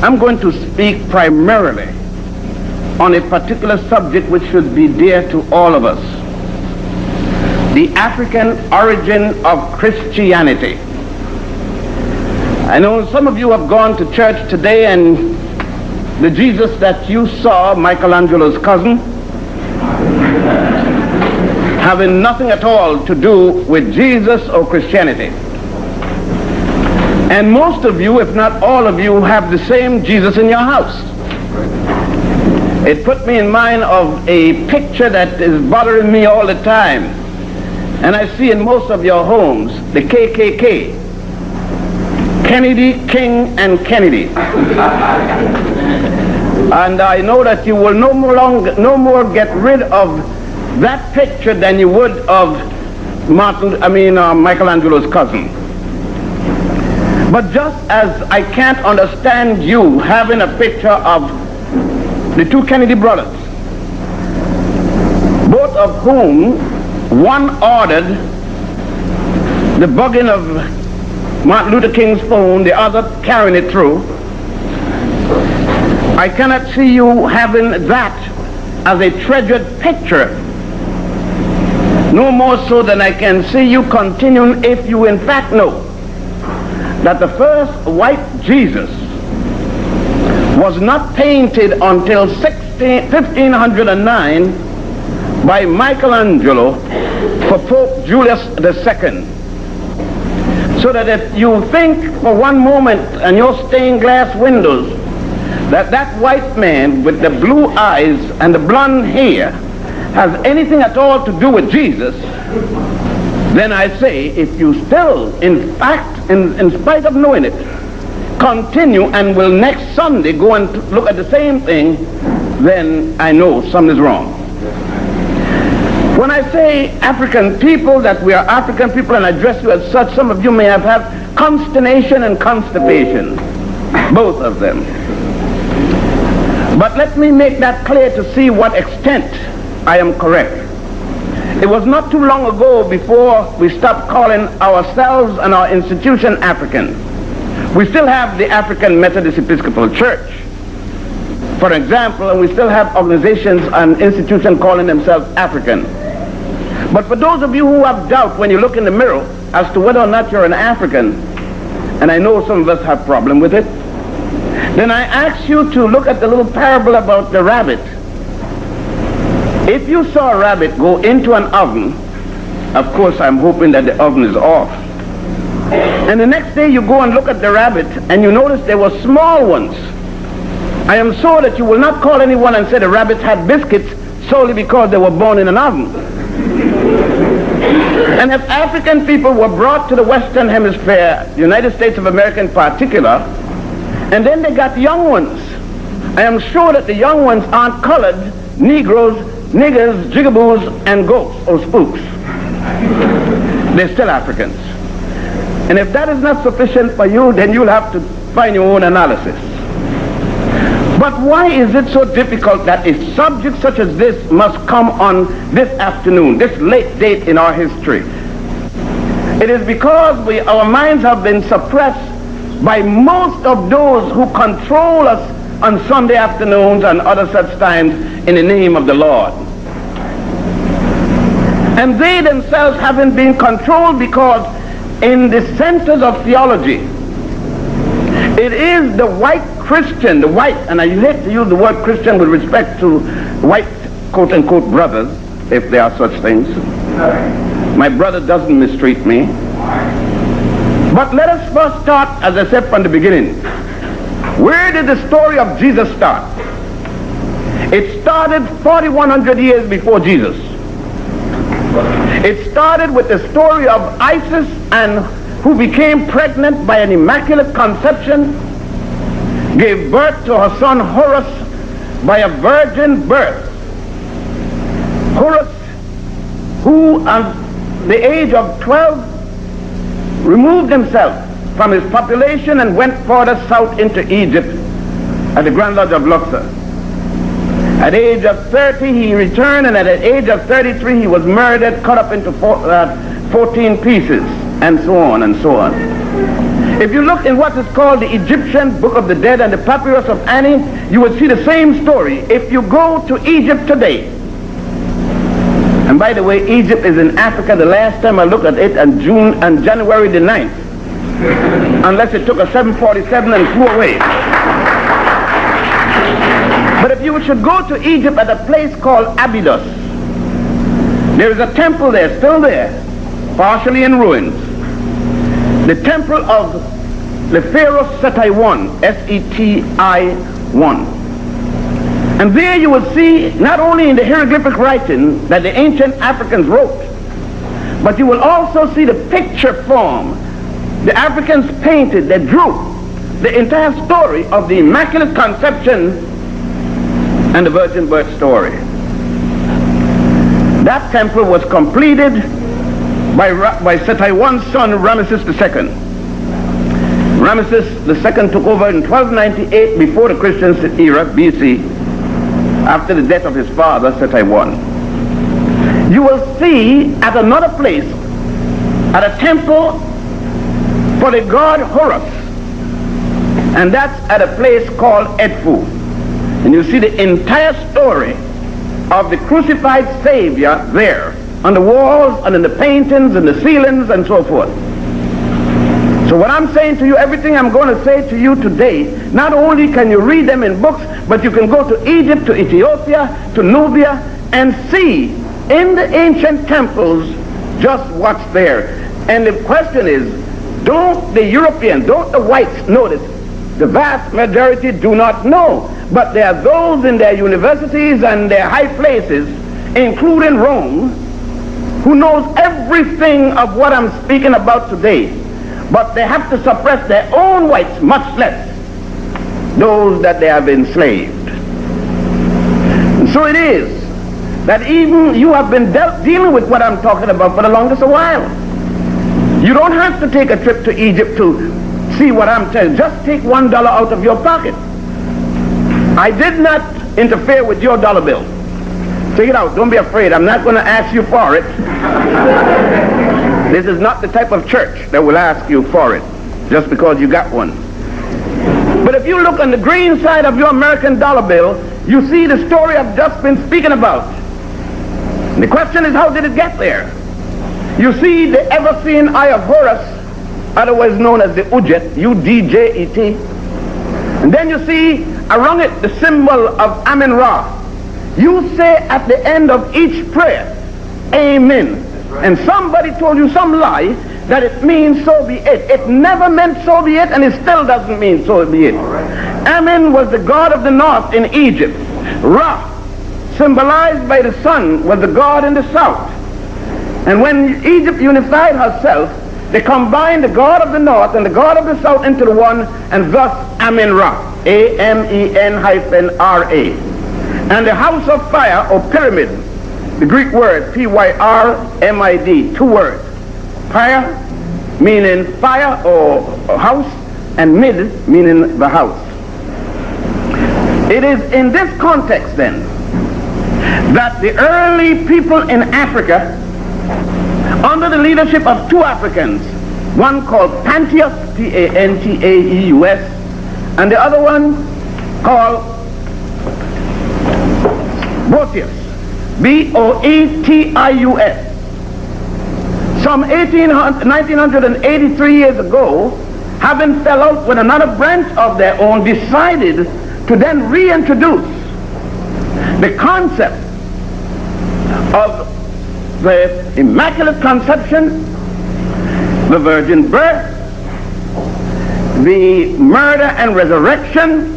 I'm going to speak primarily on a particular subject which should be dear to all of us the African origin of Christianity. I know some of you have gone to church today and the Jesus that you saw, Michelangelo's cousin, having nothing at all to do with Jesus or Christianity. And most of you, if not all of you, have the same Jesus in your house. It put me in mind of a picture that is bothering me all the time. And I see in most of your homes the KKK. Kennedy, King, and Kennedy. and I know that you will no more, long, no more get rid of that picture than you would of Martin, I mean uh, Michelangelo's cousin. But just as I can't understand you having a picture of the two Kennedy brothers, both of whom one ordered the bugging of Martin Luther King's phone, the other carrying it through. I cannot see you having that as a treasured picture. No more so than I can see you continuing if you in fact know that the first white Jesus was not painted until 16, 1509 by Michelangelo for Pope Julius II so that if you think for one moment in your stained glass windows that that white man with the blue eyes and the blonde hair has anything at all to do with Jesus, then I say if you still, in fact, in, in spite of knowing it, continue and will next Sunday go and look at the same thing, then I know something is wrong. When I say African people, that we are African people and address you as such, some of you may have had consternation and constipation, both of them. But let me make that clear to see what extent I am correct. It was not too long ago before we stopped calling ourselves and our institution African. We still have the African Methodist Episcopal Church, for example, and we still have organizations and institutions calling themselves African. But for those of you who have doubt when you look in the mirror as to whether or not you're an African, and I know some of us have problem with it, then I ask you to look at the little parable about the rabbit. If you saw a rabbit go into an oven, of course I'm hoping that the oven is off. And the next day you go and look at the rabbit and you notice there were small ones. I am sure that you will not call anyone and say the rabbits had biscuits solely because they were born in an oven. And if African people were brought to the Western Hemisphere, the United States of America in particular, and then they got young ones, I am sure that the young ones aren't colored Negroes, niggers, jigaboos, and ghosts or spooks. They're still Africans. And if that is not sufficient for you, then you'll have to find your own analysis. But why is it so difficult that a subject such as this must come on this afternoon, this late date in our history? It is because we, our minds have been suppressed by most of those who control us on Sunday afternoons and other such times in the name of the Lord. And they themselves haven't been controlled because in the centers of theology, it is the white Christian, the white, and I hate to use the word Christian with respect to white quote unquote brothers, if there are such things. My brother doesn't mistreat me. But let us first start, as I said from the beginning. Where did the story of Jesus start? It started 4,100 years before Jesus. It started with the story of Isis and who became pregnant by an immaculate conception, gave birth to her son Horus by a virgin birth. Horus, who at the age of 12 removed himself from his population and went further south into Egypt at the Grand Lodge of Luxor. At age of 30, he returned, and at the age of 33, he was murdered, cut up into four, uh, 14 pieces and so on and so on. If you look in what is called the Egyptian Book of the Dead and the Papyrus of Ani, you will see the same story. If you go to Egypt today, and by the way, Egypt is in Africa. The last time I looked at it on June and January the 9th, unless it took a 747 and flew away. But if you should go to Egypt at a place called Abydos, there is a temple there, still there, partially in ruins the temple of the Pharaoh Seti I, S-E-T-I 1. And there you will see not only in the hieroglyphic writing that the ancient Africans wrote, but you will also see the picture form the Africans painted, they drew the entire story of the Immaculate Conception and the Virgin Birth story. That temple was completed by, by Seti I's son Ramesses II. Ramesses II took over in 1298 before the Christian era, BC, after the death of his father, Seti I. You will see at another place, at a temple for the god Horus, and that's at a place called Edfu. And you see the entire story of the crucified Savior there on the walls and in the paintings and the ceilings and so forth. So what I'm saying to you, everything I'm going to say to you today, not only can you read them in books, but you can go to Egypt, to Ethiopia, to Nubia, and see in the ancient temples just what's there. And the question is, don't the Europeans, don't the whites notice? The vast majority do not know. But there are those in their universities and their high places, including Rome, who knows everything of what I'm speaking about today, but they have to suppress their own whites, much less those that they have enslaved. And so it is that even you have been dealing with what I'm talking about for the longest while. You don't have to take a trip to Egypt to see what I'm telling. Just take one dollar out of your pocket. I did not interfere with your dollar bill. Take it out. Don't be afraid. I'm not going to ask you for it. this is not the type of church that will ask you for it just because you got one. But if you look on the green side of your American dollar bill, you see the story I've just been speaking about. The question is, how did it get there? You see the ever-seen eye of Horus, otherwise known as the Ujet, U-D-J-E-T. And then you see around it the symbol of Amen-Ra, you say at the end of each prayer, Amen. And somebody told you some lie that it means so be it. It never meant so be it, and it still doesn't mean so be it. Amen was the god of the north in Egypt. Ra, symbolized by the sun, was the god in the south. And when Egypt unified herself, they combined the god of the north and the god of the south into the one, and thus Amen Ra. A-M-E-N hyphen R-A. And the house of fire or pyramid, the Greek word P-Y-R-M-I-D, two words. Fire meaning fire or house and mid meaning the house. It is in this context then that the early people in Africa under the leadership of two Africans, one called Pantaeus, P-A-N-T-A-E-U-S, and the other one called Boetius. B-O-E-T-I-U-S. Some 1983 years ago, having fell out with another branch of their own, decided to then reintroduce the concept of the Immaculate Conception, the virgin birth, the murder and resurrection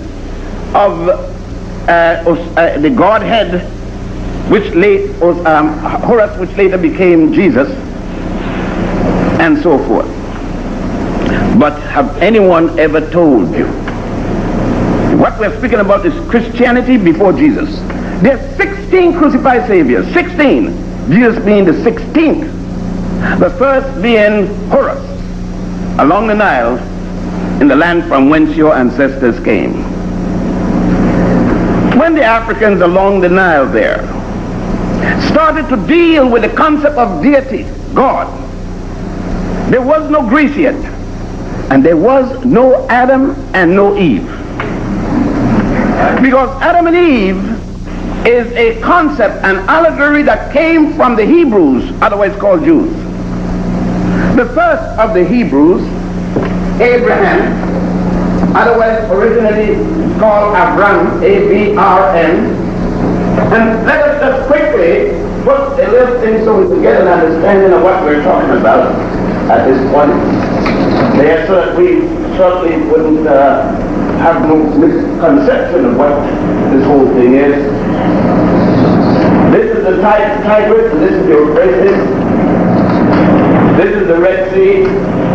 of uh, uh, the Godhead, which late um, Horus, which later became Jesus, and so forth. But have anyone ever told you? What we're speaking about is Christianity before Jesus. There are 16 crucified saviors, 16. Jesus being the 16th. The first being Horus, along the Nile, in the land from whence your ancestors came when the Africans along the Nile there started to deal with the concept of deity, God, there was no Greece yet. And there was no Adam and no Eve. Because Adam and Eve is a concept, an allegory that came from the Hebrews, otherwise called Jews. The first of the Hebrews, Abraham, otherwise originally called Abram, A-B-R-M, and let us just quickly put a little thing so we can get an understanding of what we're talking about at this point. There, so that we certainly wouldn't uh, have no misconception of what this whole thing is. This is the Tigris, and this is the Euphrates. This is the Red Sea.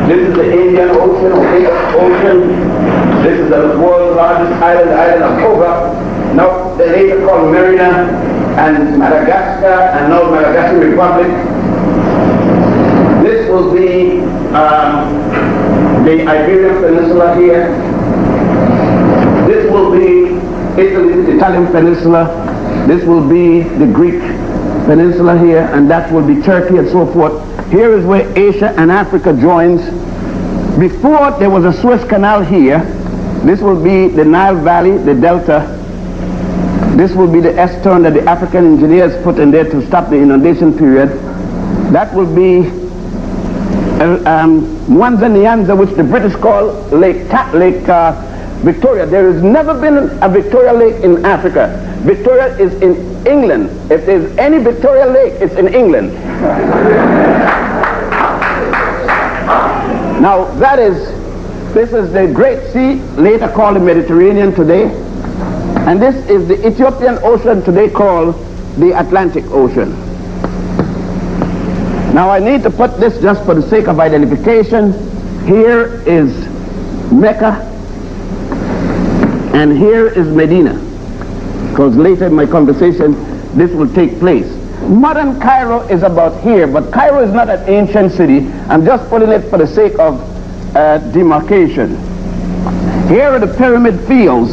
This is the Indian Ocean, Ocean. This is the world's largest island, the island of Cuba. Now, they later called Marina and Madagascar, and now Madagascar Republic. This will be um, the Iberian Peninsula here. This will be Italy, the Italian Peninsula. This will be the Greek Peninsula here, and that will be Turkey and so forth. Here is where Asia and Africa joins. Before there was a Suez Canal here, this will be the Nile Valley, the Delta. This will be the S-turn that the African engineers put in there to stop the inundation period. That will be uh, um, Mwanza Nyanza, which the British call Lake, Ta Lake uh, Victoria. There has never been a Victoria Lake in Africa. Victoria is in England. If there's any Victoria Lake, it's in England. now that is, this is the Great Sea, later called the Mediterranean today. And this is the Ethiopian Ocean today called the Atlantic Ocean. Now I need to put this just for the sake of identification. Here is Mecca and here is Medina. Because later in my conversation this will take place. Modern Cairo is about here, but Cairo is not an ancient city. I'm just putting it for the sake of uh, demarcation. Here are the pyramid fields.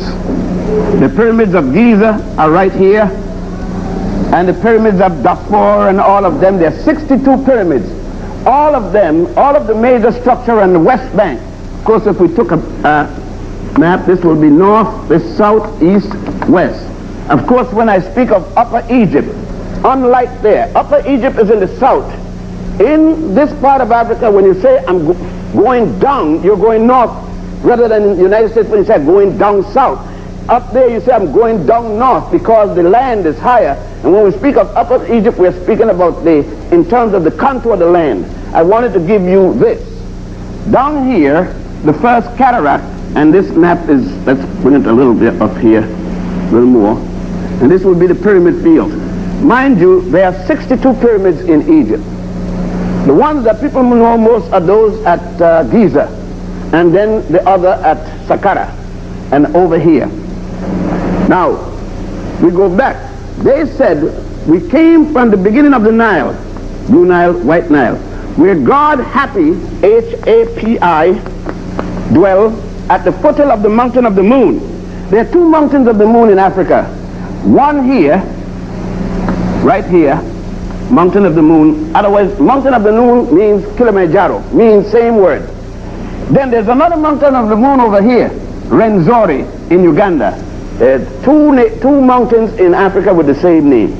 The pyramids of Giza are right here. And the pyramids of Dahshur and all of them, there are 62 pyramids. All of them, all of the major structure on the West Bank. Of course, if we took a uh, map, this will be north, this south, east, west. Of course, when I speak of Upper Egypt, unlike there, Upper Egypt is in the south. In this part of Africa, when you say I'm go going down, you're going north, rather than the United States when you say going down south. Up there you say I'm going down north because the land is higher. And when we speak of Upper Egypt, we're speaking about the, in terms of the contour of the land. I wanted to give you this. Down here, the first cataract, and this map is, let's bring it a little bit up here, a little more. And this will be the pyramid field. Mind you, there are 62 pyramids in Egypt. The ones that people know most are those at uh, Giza, and then the other at Saqqara, and over here. Now, we go back. They said we came from the beginning of the Nile, Blue Nile, White Nile, where God happy, H-A-P-I, dwell at the foothill of the mountain of the moon. There are two mountains of the moon in Africa. One here, right here, mountain of the moon. Otherwise, mountain of the moon means Kilimanjaro, means same word. Then there's another mountain of the moon over here, Ruwenzori in Uganda. There's two, two mountains in Africa with the same name.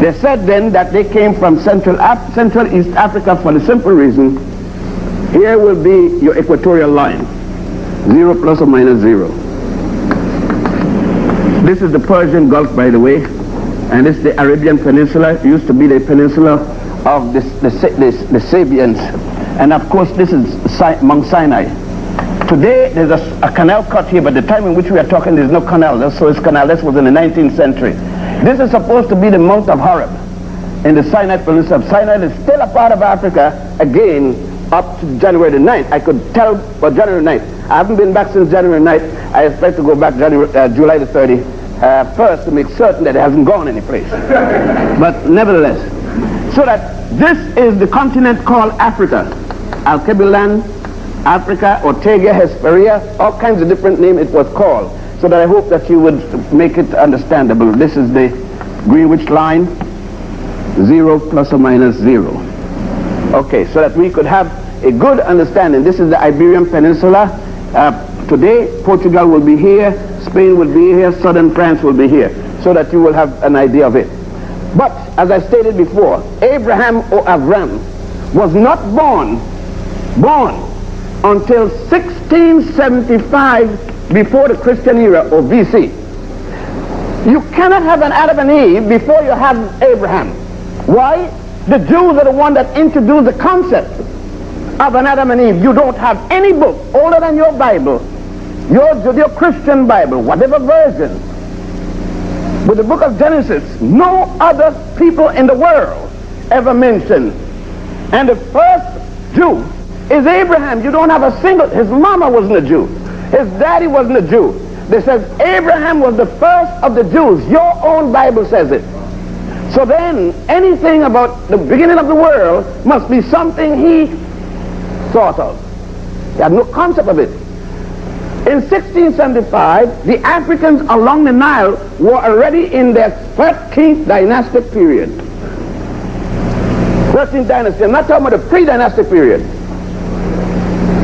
They said then that they came from Central, Af Central East Africa for the simple reason, here will be your equatorial line, zero plus or minus zero. This is the Persian Gulf, by the way, and this is the Arabian Peninsula. It used to be the peninsula of the, the, the, the Sabians. And of course, this is Mount Sinai. Today, there's a, a, canal cut here, but the time in which we are talking, there's no canal. That's Suez Canal. This was in the 19th century. This is supposed to be the Mount of Horeb in the Sinai Peninsula. Sinai is still a part of Africa, again, up to January the 9th. I could tell, but January 9th. I haven't been back since January 9th. I expect to go back January, uh, July the 30th uh, first to make certain that it hasn't gone anyplace. but nevertheless, so that this is the continent called Africa. Alkebulan, Africa, Ortega, Hesperia, all kinds of different names it was called. So that I hope that you would make it understandable. This is the Greenwich line, zero plus or minus zero. Okay, so that we could have a good understanding. This is the Iberian Peninsula. Uh, today, Portugal will be here, Spain will be here, southern France will be here, so that you will have an idea of it. But, as I stated before, Abraham or Avram was not born, born until 1675 before the Christian era or BC. You cannot have an Adam and Eve before you have Abraham. Why? The Jews are the one that introduced the concept of an Adam and Eve. You don't have any book older than your Bible, your Judeo-Christian Bible, whatever version, with the book of Genesis, no other people in the world ever mentioned. And the first Jew is Abraham. You don't have a single, his mama wasn't a Jew. His daddy wasn't a Jew. They says Abraham was the first of the Jews. Your own Bible says it. So then, anything about the beginning of the world must be something he thought of. He had no concept of it. In 1675, the Africans along the Nile were already in their 13th dynastic period. 13th dynasty. I'm not talking about the pre-dynastic period.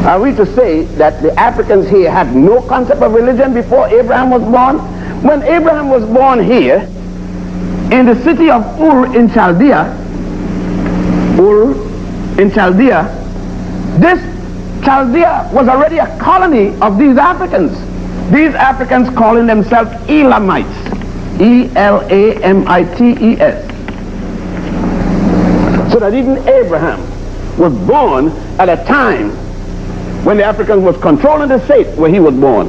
Are we to say that the Africans here had no concept of religion before Abraham was born? When Abraham was born here, in the city of Ur in Chaldea, Ur in Chaldea, this Chaldea was already a colony of these Africans. These Africans calling themselves Elamites. E-L-A-M-I-T-E-S. So that even Abraham was born at a time when the Africans was controlling the state where he was born.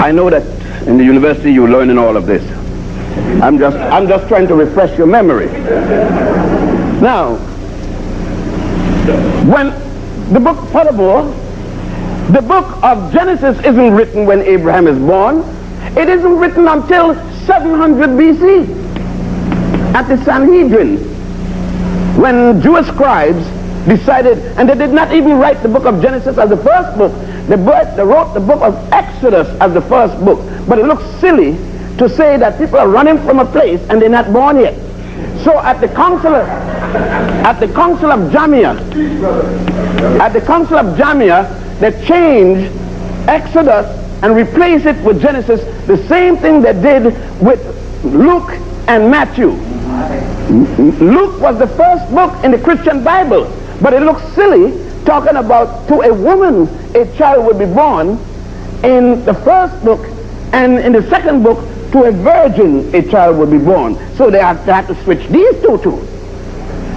I know that in the university you're learning all of this. I'm just, I'm just trying to refresh your memory. Now, when the book, furthermore, the book of Genesis isn't written when Abraham is born. It isn't written until 700 BC at the Sanhedrin when Jewish scribes decided, and they did not even write the book of Genesis as the first book. They wrote the book of Exodus as the first book. But it looks silly to say that people are running from a place and they're not born yet. So at the council, at the council of Jamnia, at the council of Jamnia, they changed Exodus and replaced it with Genesis, the same thing they did with Luke and Matthew. Luke was the first book in the Christian Bible, but it looks silly talking about to a woman a child would be born in the first book and in the second book to a virgin a child would be born. So they have, have to switch these two too.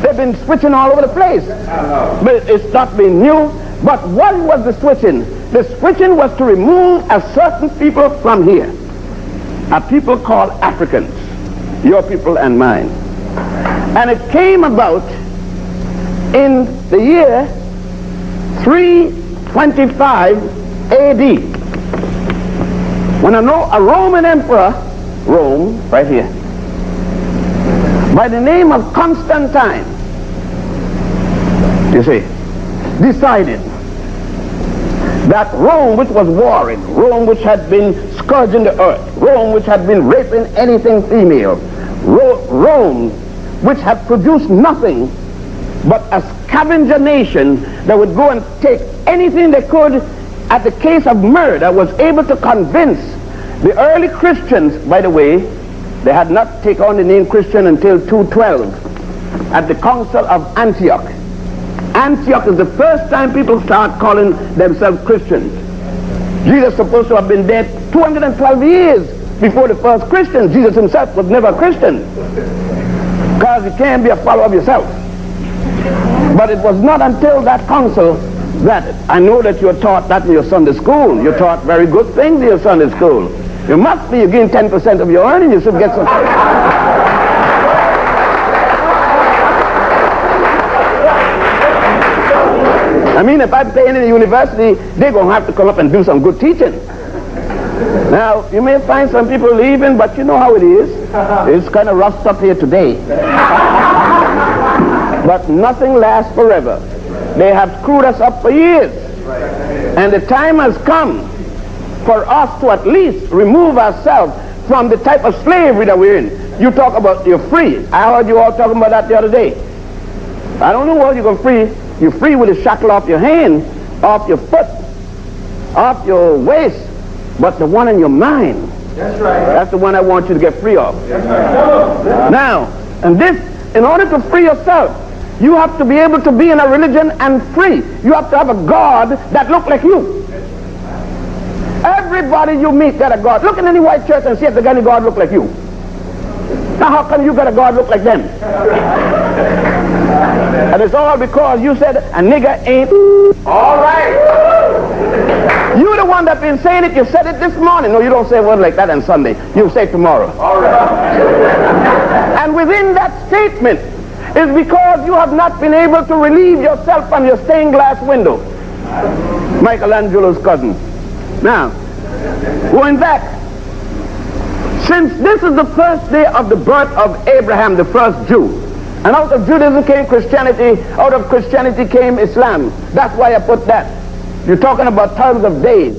They've been switching all over the place. But it's not been new. But what was the switching? The switching was to remove a certain people from here. A people called Africans. Your people and mine. And it came about in the year 325 AD when a, a Roman emperor, Rome, right here, by the name of Constantine, you see, decided that Rome, which was warring, Rome, which had been scourging the earth, Rome, which had been raping anything female, Ro Rome, which had produced nothing but a scavenger nation that would go and take anything they could at the case of murder was able to convince the early Christians, by the way, they had not taken on the name Christian until 212 at the Council of Antioch. Antioch is the first time people start calling themselves Christians. Jesus supposed to have been dead 212 years before the first Christians. Jesus himself was never a Christian because you can't be a follower of yourself. But it was not until that council that I know that you're taught that in your Sunday school. You're taught very good things in your Sunday school. You must be. You gain 10% of your earnings. You should get some. I mean, if I'm paying in the university, they're going to have to come up and do some good teaching. Now, you may find some people leaving, but you know how it is. It's kind of rough up here today. but nothing lasts forever. They have screwed us up for years. And the time has come for us to at least remove ourselves from the type of slavery that we're in. You talk about you're free. I heard you all talking about that the other day. I don't know what you're going to free. You're free with the shackle off your hand, off your foot, off your waist, but the one in your mind. That's right. That's the one I want you to get free of. That's right. Now, and this, in order to free yourself, you have to be able to be in a religion and free. You have to have a God that look like you. Everybody you meet got a God. Look in any white church and see if the any God look like you. Now how come you got a God look like them? and it's all because you said a nigger ain't all right. You're the one that's been saying it. You said it this morning. No, you don't say a word like that on Sunday. You say tomorrow. All right. and within that statement is because you have not been able to relieve yourself from your stained glass window. Michelangelo's cousin. Now, going back, since this is the first day of the birth of Abraham, the first Jew, and out of Judaism came Christianity, out of Christianity came Islam. That's why I put that. You're talking about thousands of days.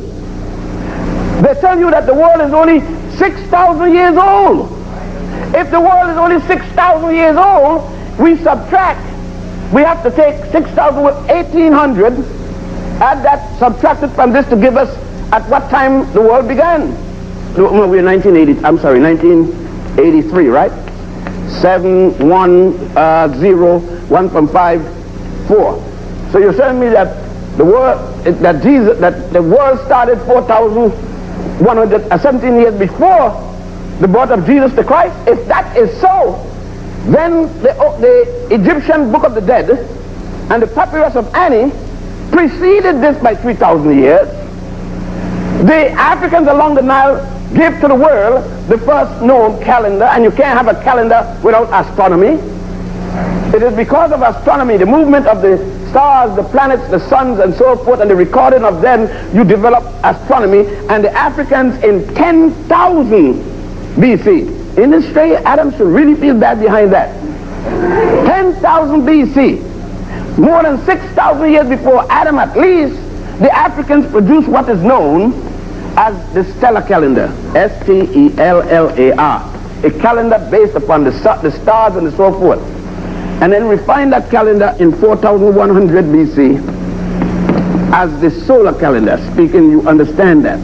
They tell you that the world is only 6,000 years old. If the world is only 6,000 years old, we subtract. We have to take 6,000 with 1,800, add that, subtract it from this to give us at what time the world began. No, no we're 1980, I'm sorry, 1983, right? 7, 1, uh, 0, 1 from 5, 4. So you're telling me that the world, that Jesus, that the world started 4,117 years before the birth of Jesus the Christ? If that is so, then the, oh, the Egyptian Book of the Dead and the Papyrus of Ani preceded this by 3,000 years. The Africans along the Nile gave to the world the first known calendar, and you can't have a calendar without astronomy. It is because of astronomy, the movement of the stars, the planets, the suns, and so forth, and the recording of them, you develop astronomy. And the Africans in 10,000 BC, in this strange, Adam should really feel bad behind that. 10,000 BC, more than 6,000 years before Adam at least, the Africans produced what is known as the stellar calendar, S-T-E-L-L-A-R, a calendar based upon the, the stars and so forth. And then refined that calendar in 4100 BC as the solar calendar. Speaking, you understand that.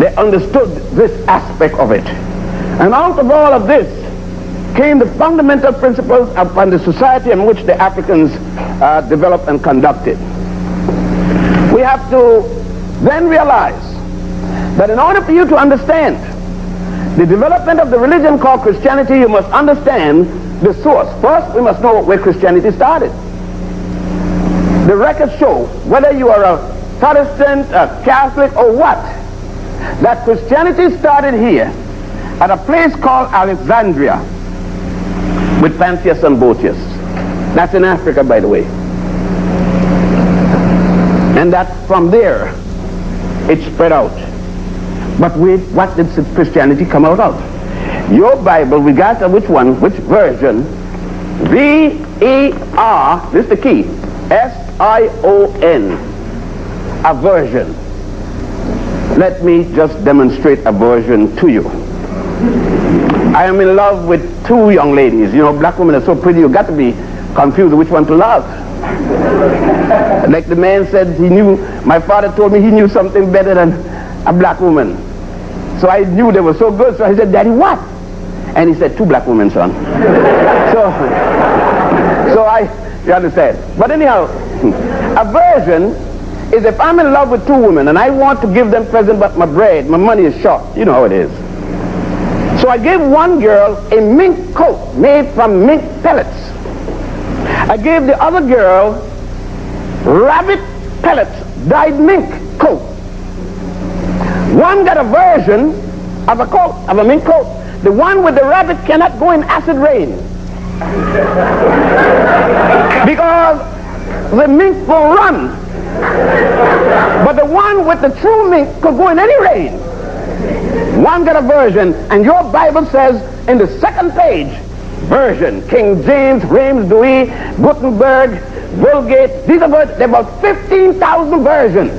They understood this aspect of it. And out of all of this came the fundamental principles upon the society in which the Africans uh, developed and conducted. We have to then realize that in order for you to understand the development of the religion called Christianity, you must understand the source. First, we must know where Christianity started. The records show, whether you are a Protestant, a Catholic, or what, that Christianity started here at a place called Alexandria with Pantaeus and Boetius. That's in Africa, by the way. And that from there, it spread out. But wait, what did Christianity come out of? Your Bible, regardless of which one, which version, V-E-R, this is the key, S-I-O-N, a version. Let me just demonstrate a version to you. I am in love with two young ladies. You know, black women are so pretty, you got to be confused which one to love. like the man said, he knew, my father told me he knew something better than a black woman. So I knew they were so good. So I said, Daddy, what? And he said, two black women, son. so, so I, you understand. But anyhow, aversion is if I'm in love with two women and I want to give them present, but my bread, my money is short. You know how it is. So I gave one girl a mink coat made from mink pellets. I gave the other girl rabbit pellets, dyed mink coat. One got a version of a coat, of a mink coat. The one with the rabbit cannot go in acid rain. because the mink will run. But the one with the true mink could go in any rain. One got a version, and your Bible says in the second page, version, King James, Reims, Douay, Gutenberg, Vulgate, these are, there are about 15,000 versions.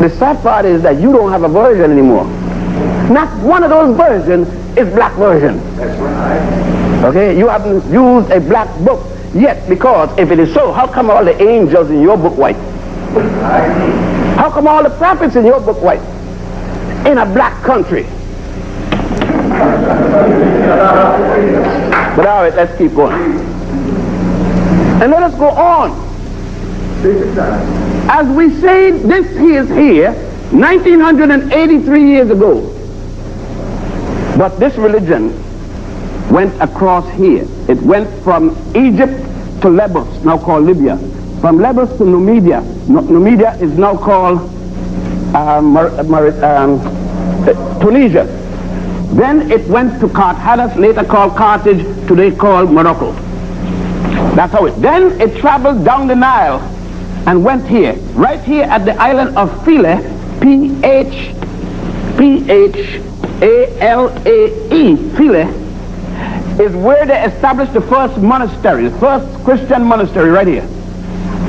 The sad part is that you don't have a version anymore. Not one of those versions is black version. That's right. Okay, you haven't used a black book yet because if it is so, how come all the angels in your book white? How come all the prophets in your book white? In a black country. but all right, let's keep going. And let us go on. As we say, this is here 1983 years ago. But this religion went across here. It went from Egypt to Lebos, now called Libya. From Lebos to Numidia. Numidia is now called uh, um, Tunisia. Then it went to Carthage, later called Carthage, today called Morocco. That's how it. Then it traveled down the Nile and went here, right here at the island of Philae, P-H, P-H-A-L-A-E, Philae, is where they established the first monastery, the first Christian monastery right here.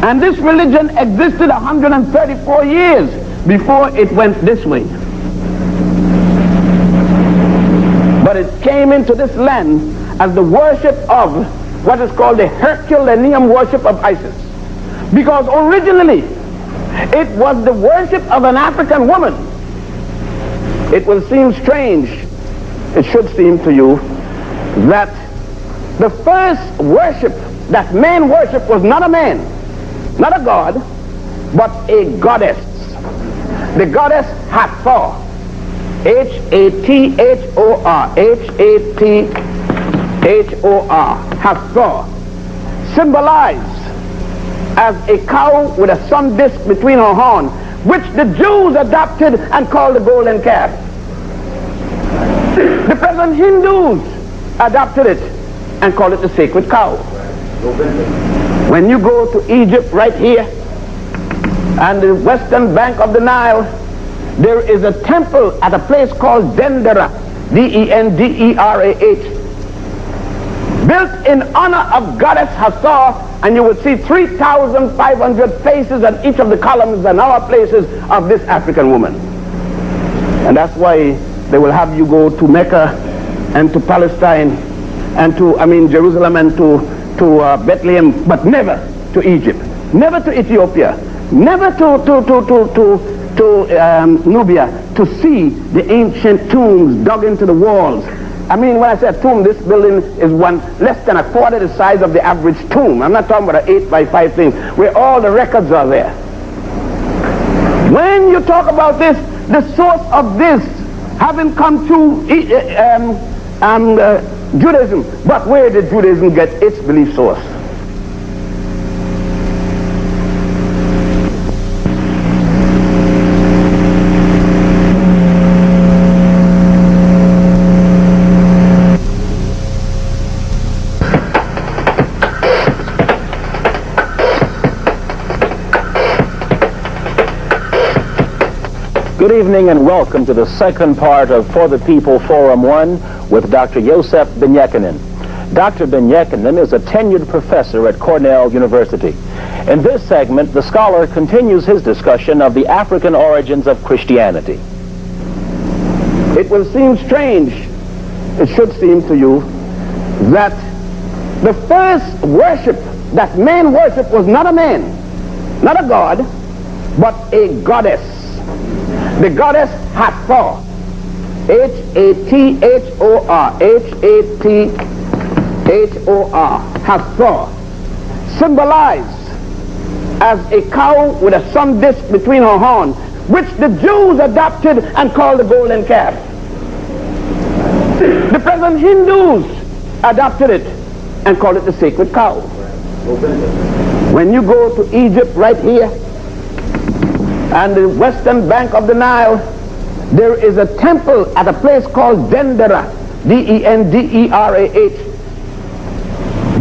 And this religion existed 134 years before it went this way. But it came into this land as the worship of what is called the Herculaneum worship of Isis. Because originally, it was the worship of an African woman. It will seem strange, it should seem to you, that the first worship that man worshiped was not a man, not a god, but a goddess. The goddess Hathor. H-A-T-H-O-R. H-A-T-H-O-R. Hathor. Symbolized as a cow with a sun disk between her horn, which the Jews adopted and called the golden calf. The present Hindus adopted it and called it the sacred cow. When you go to Egypt right here and the western bank of the Nile, there is a temple at a place called Dendera, D-E-N-D-E-R-A-H, built in honor of goddess Hathor, and you would see 3,500 faces on each of the columns and our places of this African woman. And that's why they will have you go to Mecca and to Palestine and to, I mean, Jerusalem and to, to uh, Bethlehem, but never to Egypt, never to Ethiopia, never to, to, to, to, to, to um, Nubia to see the ancient tombs dug into the walls I mean, when I say a tomb, this building is one less than a quarter the size of the average tomb. I'm not talking about an eight by five thing, where all the records are there. When you talk about this, the source of this having come to um, um, uh, Judaism, but where did Judaism get its belief source? Good evening and welcome to the second part of For the People Forum 1 with Dr. Yosef Ben-Jochanan. Dr. Ben-Jochanan is a tenured professor at Cornell University. In this segment, the scholar continues his discussion of the African origins of Christianity. It will seem strange, it should seem to you, that the first worship that man worshiped was not a man, not a god, but a goddess. The goddess Hathor. H-A-T-H-O-R. H-A-T-H-O-R. Hathor. Symbolized as a cow with a sun disk between her horns, which the Jews adopted and called the golden calf. The present Hindus adopted it and called it the sacred cow. When you go to Egypt right here, and the western bank of the Nile, there is a temple at a place called Dendera, D-E-N-D-E-R-A-H,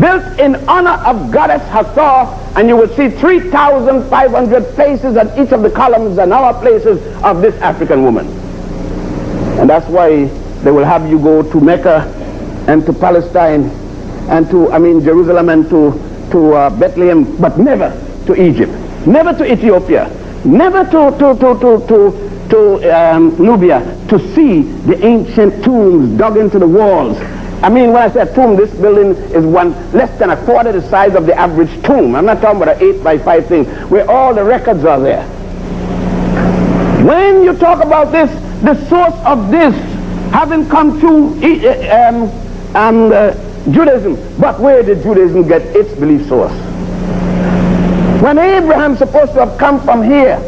built in honor of goddess Hathor, and you will see 3,500 faces on each of the columns and our places of this African woman. And that's why they will have you go to Mecca and to Palestine and to, I mean, Jerusalem and to, to uh, Bethlehem, but never to Egypt, never to Ethiopia, never to, to, to, to, to, to um, Nubia to see the ancient tombs dug into the walls. I mean, when I say tomb, this building is one less than a quarter the size of the average tomb. I'm not talking about an 8 by 5 thing where all the records are there. When you talk about this, the source of this having come through um, um, uh, Judaism, but where did Judaism get its belief source? When Abraham's supposed to have come from here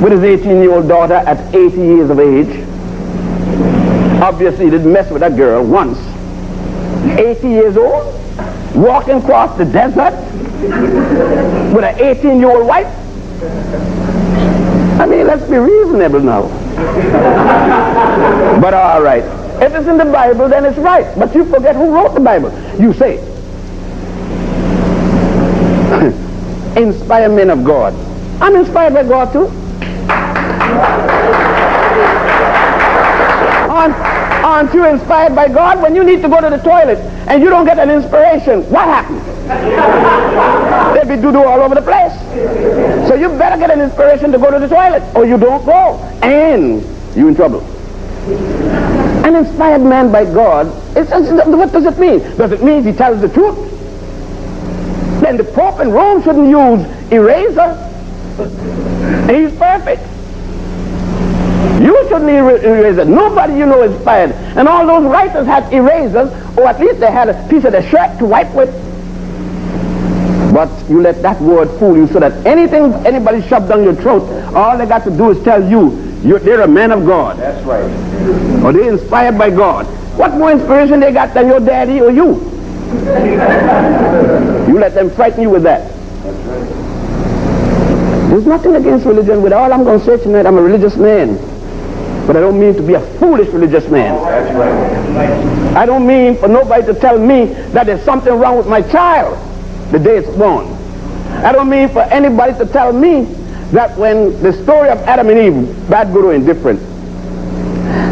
with his 18-year-old daughter at 80 years of age, obviously he didn't mess with that girl once. 80 years old, walking across the desert with an 18-year-old wife. I mean, let's be reasonable now. but all right. If it's in the Bible, then it's right. But you forget who wrote the Bible. You say, inspired men of God. I'm inspired by God too. Aren't, aren't you inspired by God? When you need to go to the toilet and you don't get an inspiration, what happens? There'll be doo-doo all over the place. So you better get an inspiration to go to the toilet or you don't go. And you're in trouble. An inspired man by God, what does it mean? Does it mean he tells the truth? Then the Pope in Rome shouldn't use eraser. He's perfect. You shouldn't erase it. Nobody you know is inspired. And all those writers had erasers, or at least they had a piece of the shirt to wipe with. But you let that word fool you so that anything anybody shoved down your throat, all they got to do is tell you, you, they're a man of God. That's right. Or they're inspired by God. What more inspiration they got than your daddy or you? You let them frighten you with that. There's nothing against religion. With all I'm going to say tonight, I'm a religious man. But I don't mean to be a foolish religious man. I don't mean for nobody to tell me that there's something wrong with my child the day it's born. I don't mean for anybody to tell me that when the story of Adam and Eve, bad, guru indifferent,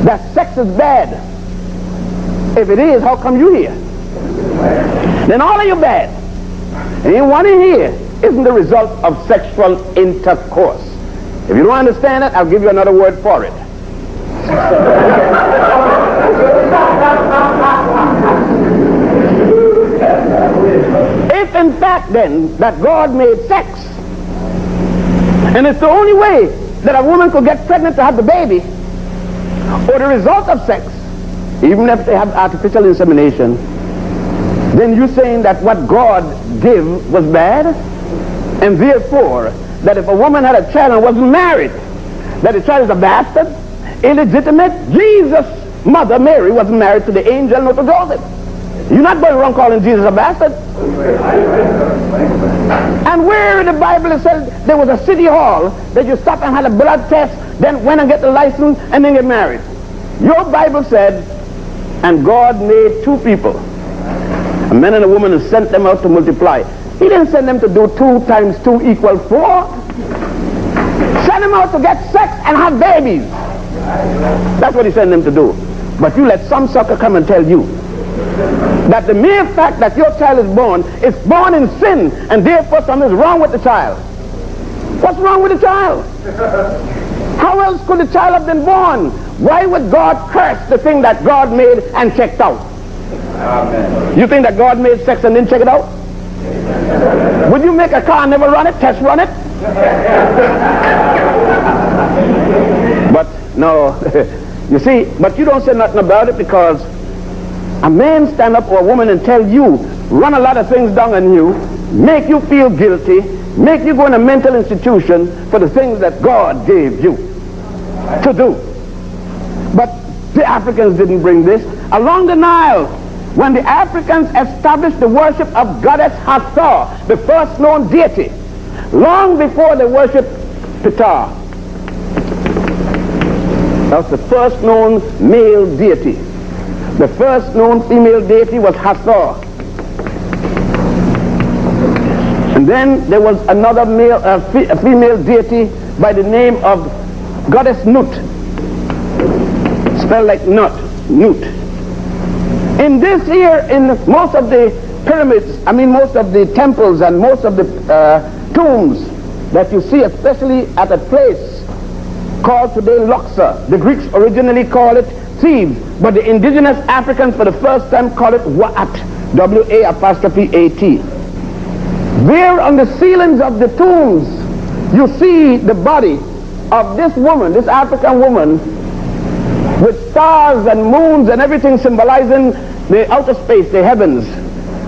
that sex is bad. If it is, how come you here? Then all of you bad. Anyone in here isn't the result of sexual intercourse. If you don't understand it, I'll give you another word for it. if in fact then that God made sex, and it's the only way that a woman could get pregnant to have the baby, or the result of sex, even if they have artificial insemination, then you're saying that what God gave was bad, and therefore that if a woman had a child and wasn't married, that the child is a bastard, illegitimate. Jesus' mother, Mary, wasn't married to the angel nor to Joseph. You're not going around calling Jesus a bastard. And where the Bible says there was a city hall that you stop and had a blood test, then went and get the license, and then get married. Your Bible said, and God made two people, a man and a woman, and sent them out to multiply. He didn't send them to do two times two equal four. Send them out to get sex and have babies. That's what he sent them to do. But you let some sucker come and tell you that the mere fact that your child is born is born in sin and therefore something is wrong with the child. What's wrong with the child? How else could the child have been born? Why would God curse the thing that God made and checked out? Amen. You think that God made sex and didn't check it out? Would you make a car and never run it, test run it? but no, you see, but you don't say nothing about it because a man stand up or a woman and tell you, run a lot of things down on you, make you feel guilty, make you go in a mental institution for the things that God gave you to do. But the Africans didn't bring this. Along the Nile, when the Africans established the worship of goddess Hathor, the first known deity, long before they worshiped Ptah. That's the first known male deity. The first known female deity was Hathor. And then there was another male, uh, f- female deity by the name of goddess Nut. Spelled like nut, Nut. In this year, in most of the pyramids, I mean most of the temples and most of the uh, tombs that you see, especially at a place called today Luxor. The Greeks originally called it Thebes. But the indigenous Africans for the first time call it Wa'at, W-A apostrophe A-T. There on the ceilings of the tombs, you see the body of this woman, this African woman, with stars and moons and everything symbolizing the outer space, the heavens.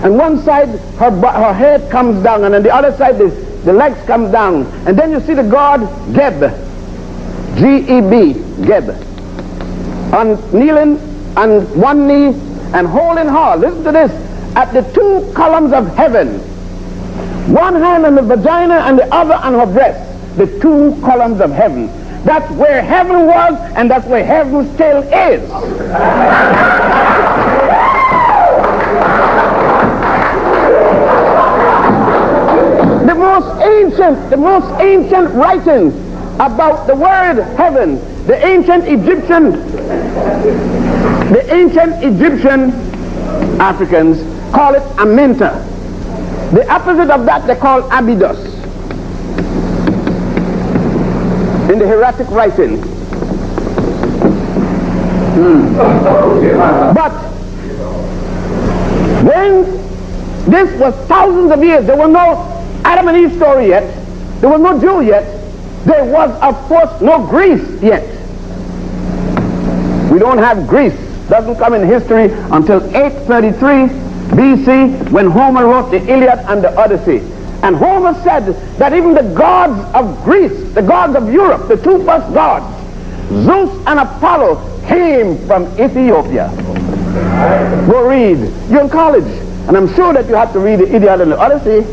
And one side, her, her head comes down, and on the other side, the, the legs come down. And then you see the god Geb, G-E-B, Geb, on kneeling on one knee and holding her, Listen to this. At the two columns of heaven, one hand on the vagina and the other on her breast, the two columns of heaven. That's where heaven was, and that's where heaven still is. the most ancient, the most ancient writings about the word heaven, the ancient Egyptian, the ancient Egyptian Africans call it Amenta. The opposite of that they call Abydos. In the hieratic writing. Hmm. But when this was thousands of years, there were no Adam and Eve story yet. There was no Jew yet. There was, of course, no Greece yet. We don't have Greece. Doesn't come in history until 833 BC when Homer wrote the Iliad and the Odyssey. And Homer said that even the gods of Greece, the gods of Europe, the two first gods, Zeus and Apollo, came from Ethiopia. Go read. You're in college. And I'm sure that you have to read the Iliad and the Odyssey.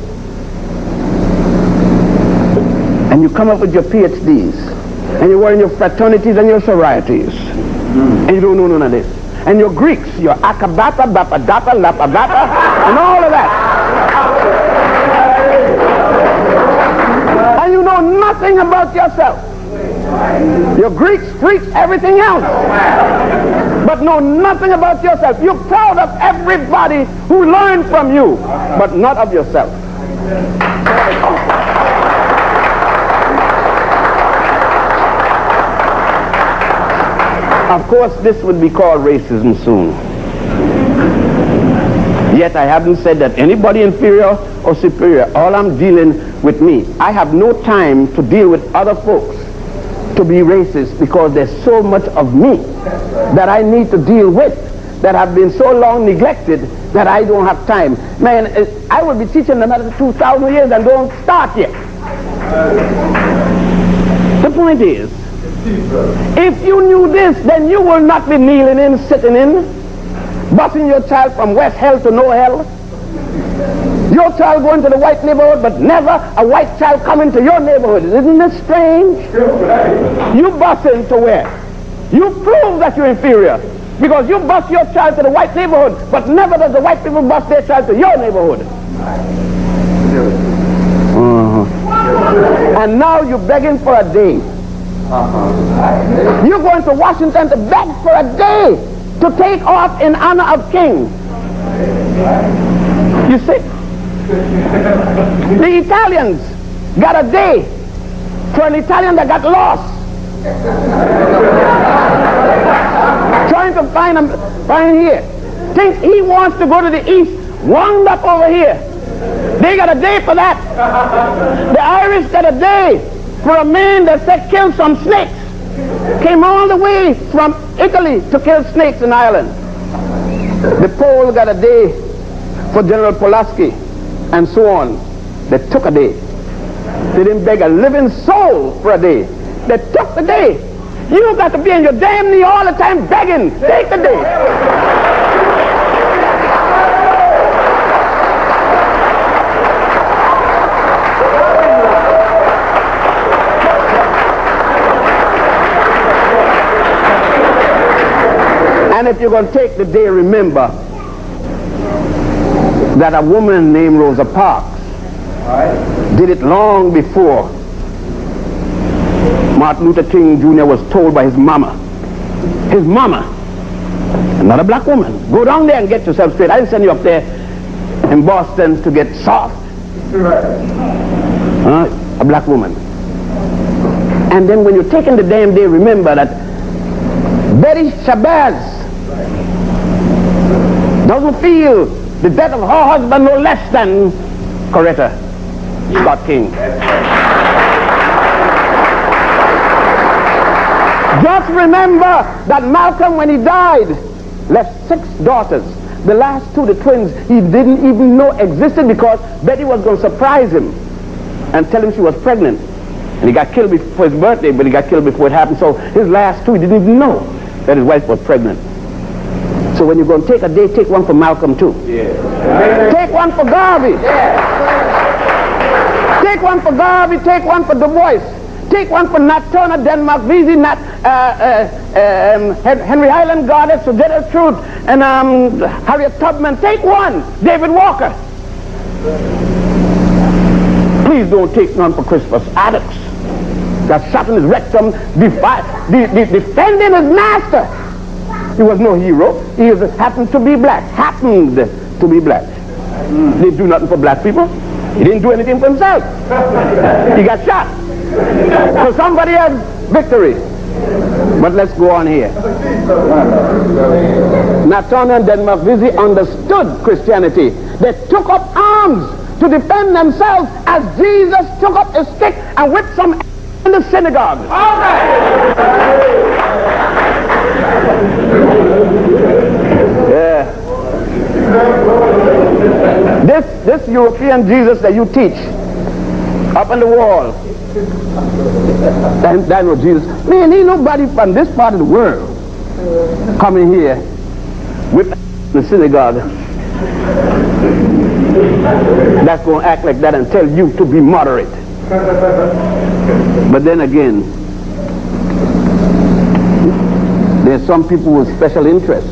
And you come up with your PhDs. And you were in your fraternities and your sororities. And you don't know none of this and your Greeks, your Akabata, Bapadata, Lapabata, and all of that. Know nothing about yourself. Your Greeks preach everything else, but know nothing about yourself. You're proud of everybody who learned from you, but not of yourself. Of course, this would be called racism soon. Yet I haven't said that anybody inferior or superior. All I'm dealing with me. I have no time to deal with other folks to be racist because there's so much of me that I need to deal with that have been so long neglected that I don't have time. Man, eh, I will be teaching another 2,000 years and don't start yet. The point is, if you knew this, then you will not be kneeling in, sitting in, busing your child from west hell to no hell. Your child going to the white neighborhood, but never a white child coming to your neighborhood. Isn't this strange? You busing to where? You prove that you're inferior. Because you bus your child to the white neighborhood, but never does the white people bus their child to your neighborhood. Uh-huh. And now you're begging for a day. Uh-huh. You're going to Washington to beg for a day to take off in honor of King. You see? The Italians got a day for an Italian that got lost. Trying to find him, find him here. Thinks he wants to go to the east, wound up over here. They got a day for that. The Irish got a day for a man that said kill some snakes. Came all the way from Italy to kill snakes in Ireland. The Pole got a day for General Pulaski and so on. They took a day. They didn't beg a living soul for a day. They took the day. You got to be in your damn knee all the time begging. Take the day. And if you're going to take the day, remember that a woman named Rosa Parks did it long before Martin Luther King Jr. was told by his mama. His mama, another black woman, go down there and get yourself straight. I didn't send you up there in Boston to get soft. Uh, a black woman. And then when you're taking the damn day, remember that Betty Shabazz doesn't feel the death of her husband no less than Coretta Scott King. Just remember that Malcolm, when he died, left six daughters. The last two, the twins, he didn't even know existed because Betty was going to surprise him and tell him she was pregnant. And he got killed before his birthday, but he got killed before it happened. So his last two, he didn't even know that his wife was pregnant. So when you're going to take a day, take one for Malcolm too. Yeah. Take one for Garvey. Yeah. Take one for Garvey, take one for Du Bois. Take one for Nat Turner, Denmark, Vesey, Nat, uh, uh, um, Henry Highland Garnet, Sojourner Truth, and um, Harriet Tubman. Take one. David Walker. Please don't take none for Crispus Attucks. That shot in his rectum, defi- de- de- defending his master. He was no hero. He just happened to be black. Happened to be black. He didn't do nothing for black people. He didn't do anything for himself. He got shot. So somebody has victory. But let's go on here. Nat Turner and Denmark Vesey understood Christianity. They took up arms to defend themselves as Jesus took up a stick and whipped some in the synagogue. All right. Yeah. This, this European Jesus that you teach up on the wall, that, that was Jesus. Man, ain't nobody from this part of the world coming here with the synagogue that's going to act like that and tell you to be moderate. But then again, there's some people with special interests,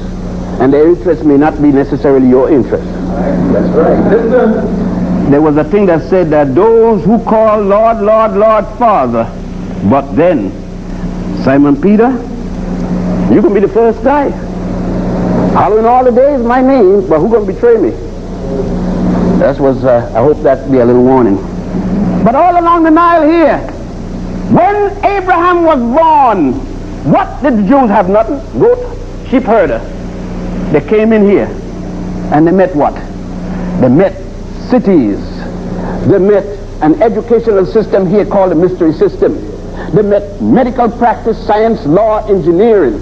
and their interests may not be necessarily your interest. That's right. There was a thing that said that those who call Lord, Lord, Lord, Father, but then Simon Peter, you can be the first guy. Hallowing all the days my name, but who gonna betray me? That was, uh, I hope that be a little warning. But all along the Nile here, when Abraham was born, what did the Jews have? Nothing. Goat, sheep herder. They came in here, and they met what? They met cities. They met an educational system here called the mystery system. They met medical practice, science, law, engineering.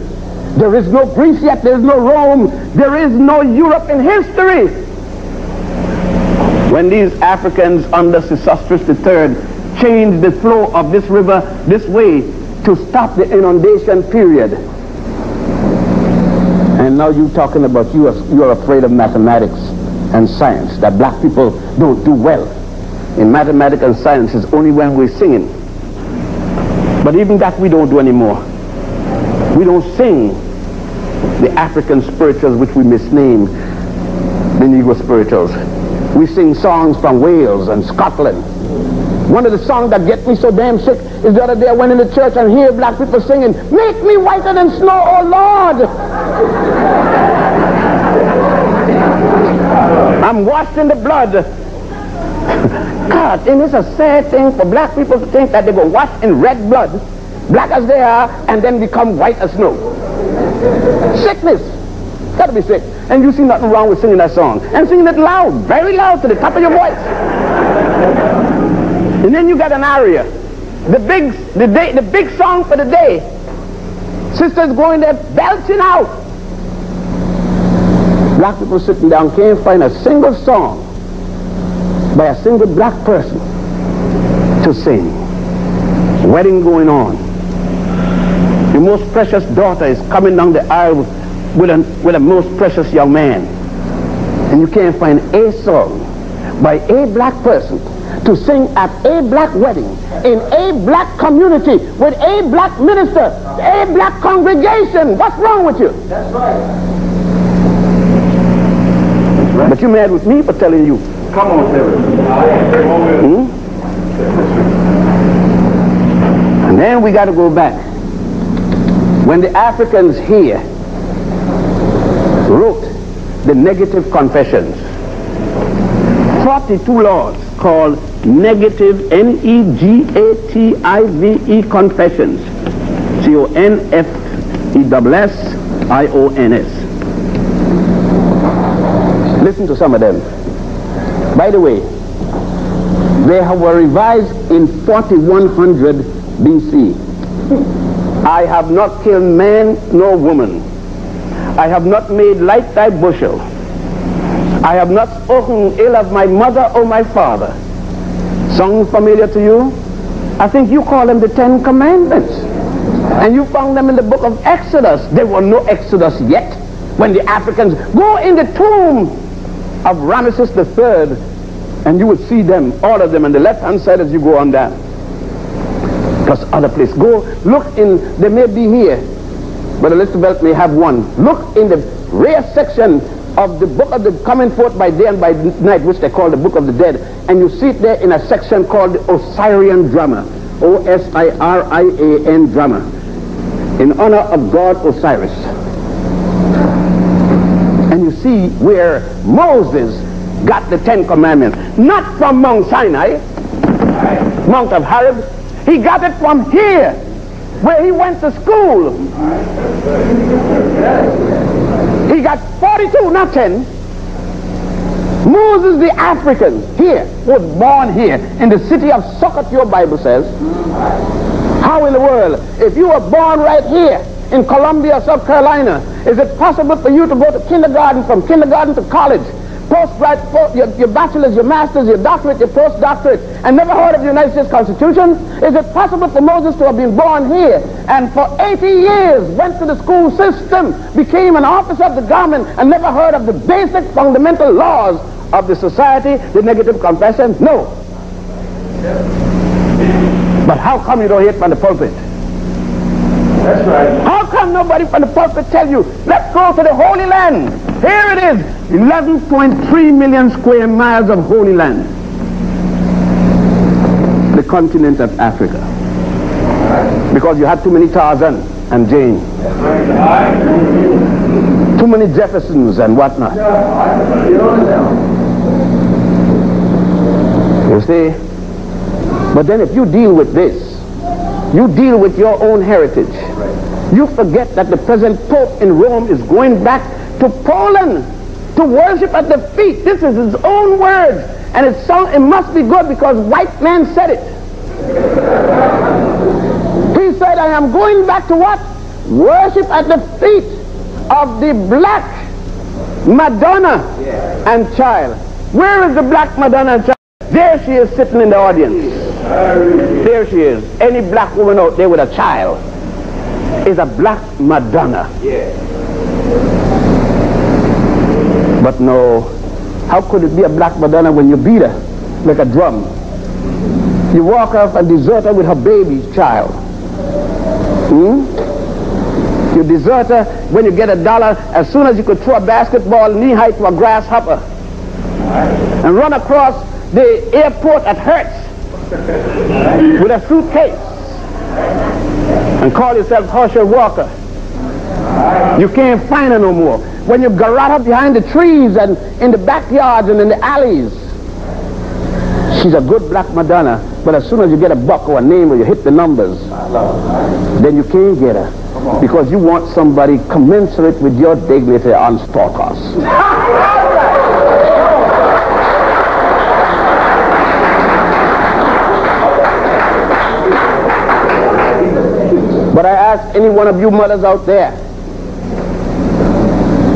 There is no Greece yet, there is no Rome, there is no Europe in history. When these Africans under Sesostris III changed the flow of this river this way to stop the inundation period. And now you're talking about you are, you are afraid of mathematics and science, that black people don't do well in mathematics and science is only when we're singing. But even that we don't do anymore. We don't sing the African spirituals which we misname the Negro spirituals. We sing songs from Wales and Scotland. One of the songs that get me so damn sick is the other day I went in the church and hear black people singing, Make me whiter than snow, oh Lord. I'm washed in the blood. God, and it's a sad thing for black people to think that they go wash in red blood, black as they are, and then become white as snow. Sickness. Gotta be sick. And you see nothing wrong with singing that song. And singing it loud, very loud to the top of your voice. And then you got an aria. The big, the day, the big song for the day. Sisters going there belching out. Black people sitting down can't find a single song by a single black person to sing. Wedding going on. Your most precious daughter is coming down the aisle with a, with a most precious young man. And you can't find a song by a black person to sing at a black wedding in a black community with a black minister, a black congregation. What's wrong with you? That's right. But you mad with me for telling you. Come on, Sarah. Hmm? And then we got to go back. When the Africans here wrote the negative confessions, 42 laws called negative N-E-G-A-T-I-V-E confessions. C-O-N-F E-S-S-I-O-N-S. Listen to some of them. By the way, they were revised in 4100 BC. I have not killed man nor woman. I have not made light thy bushel. I have not spoken ill of my mother or my father. Song familiar to you? I think you call them the Ten Commandments. And you found them in the book of Exodus. There were no Exodus yet when the Africans go in the tomb of Ramesses III and you would see them, all of them on the left hand side as you go on down. Plus other places. Go look in, they may be here. Brother Listervelt may have one. Look in the rear section of the book of the coming forth by day and by night, which they call the book of the dead. And you see it there in a section called Osirian drama. O-S-I-R-I-A-N drama. In honor of God Osiris. And you see where Moses got the Ten Commandments. Not from Mount Sinai, Mount of Horeb. He got it from here, where he went to school. Got 42, not 10. Moses the African, here, was born here in the city of Sukkot, your Bible says. How in the world, if you were born right here in Columbia, South Carolina, is it possible for you to go to kindergarten, from kindergarten to college, postgrad, your, your bachelor's, your master's, your doctorate, your postdoctorate, and never heard of the United States Constitution? Is it possible for Moses to have been born here and for 80 years went to the school system, became an officer of the government, and never heard of the basic fundamental laws of the society, the negative confession? No. But how come you don't hear it from the pulpit? That's right. How come nobody from the pulpit tell you, let's go to the Holy Land? Here it is, 11.3 million square miles of Holy Land. The continent of Africa. Because you had too many Tarzan and Jane. Too many Jeffersons and whatnot. You see? But then if you deal with this, you deal with your own heritage. You forget that the present Pope in Rome is going back to Poland to worship at the feet. This is his own words. And it, it must be good because white man said it. He said, I am going back to what? Worship at the feet of the black Madonna and child. Where is the black Madonna and child? There she is sitting in the audience. There she is. Any black woman out there with a child is a black Madonna. But no, how could it be a black Madonna when you beat her like a drum? You walk off and desert her with her baby's child. Hmm? You desert her when you get a dollar as soon as you could throw a basketball knee height to a grasshopper and run across the airport at Hertz with a suitcase and call yourself Herschel Walker. You can't find her no more. When you go right up behind the trees and in the backyards and in the alleys, she's a good black Madonna, but as soon as you get a buck or a name or you hit the numbers, then you can't get her because you want somebody commensurate with your dignity on stalkers. But I ask any one of you mothers out there,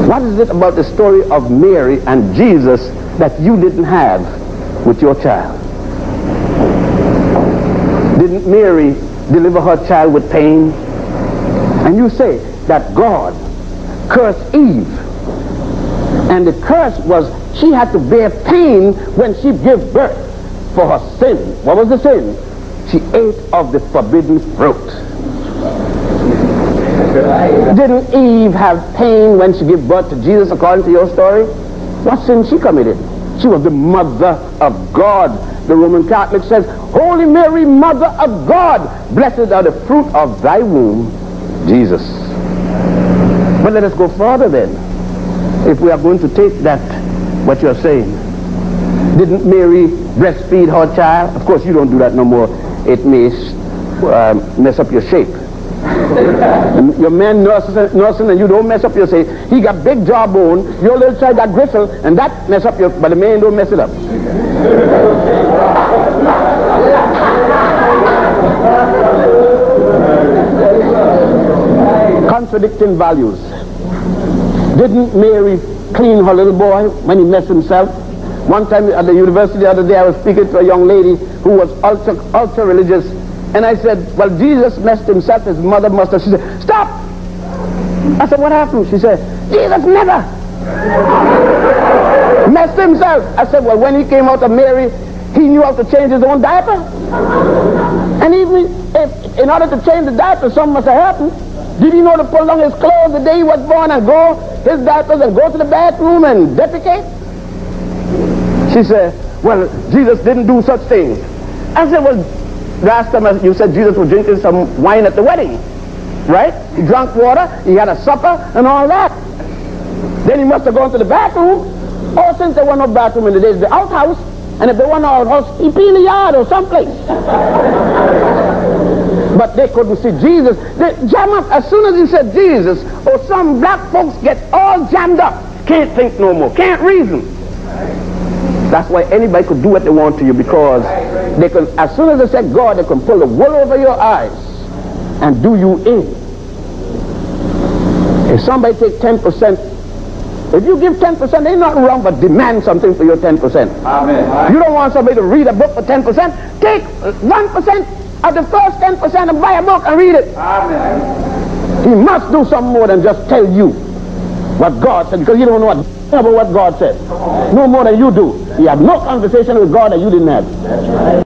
what is it about the story of Mary and Jesus that you didn't have with your child? Didn't Mary deliver her child with pain? And you say that God cursed Eve. And the curse was she had to bear pain when she gave birth for her sin. What was the sin? She ate of the forbidden fruit. Didn't Eve have pain when she gave birth to Jesus according to your story? What sin she committed? She was the mother of God. The Roman Catholic says, Holy Mary, mother of God, blessed are the fruit of thy womb, Jesus. But let us go further then. If we are going to take that, what you're saying. Didn't Mary breastfeed her child? Of course, you don't do that no more. It may uh, mess up your shape. Your man nurses, nursing and you don't mess up, you say, he got big jawbone, your little child got gristle, and that mess up your, but the man don't mess it up. Contradicting values. Didn't Mary clean her little boy when he messed himself? One time at the university the other day, I was speaking to a young lady who was ultra, ultra religious and I said, well, Jesus messed himself. His mother must have. She said, stop. I said, what happened? She said, Jesus never messed himself. I said, well, when he came out of Mary, he knew how to change his own diaper. And even if, in order to change the diaper, something must have happened. Did he know to pull down his clothes the day he was born and go his diapers and go to the bathroom and defecate? She said, well, Jesus didn't do such things. I said, well, Last time you said Jesus was drinking some wine at the wedding, right? He drank water, he had a supper, and all that. Then he must have gone to the bathroom. Or since there was no bathroom in the days, the outhouse, and if there was no outhouse, he'd be in the yard or someplace. but they couldn't see Jesus. They jam up as soon as he said Jesus, or some black folks get all jammed up. Can't think no more, can't reason. That's why anybody could do what they want to you because they can, as soon as they say God, they can pull the wool over your eyes and do you in. If somebody take 10%, if you give 10%, ain't nothing wrong but demand something for your 10%. Amen. You don't want somebody to read a book for 10%. Take 1% of the first 10% and buy a book and read it. Amen. He must do something more than just tell you what God said because you don't know what about what God said. No more than you do. You have no conversation with God that you didn't have.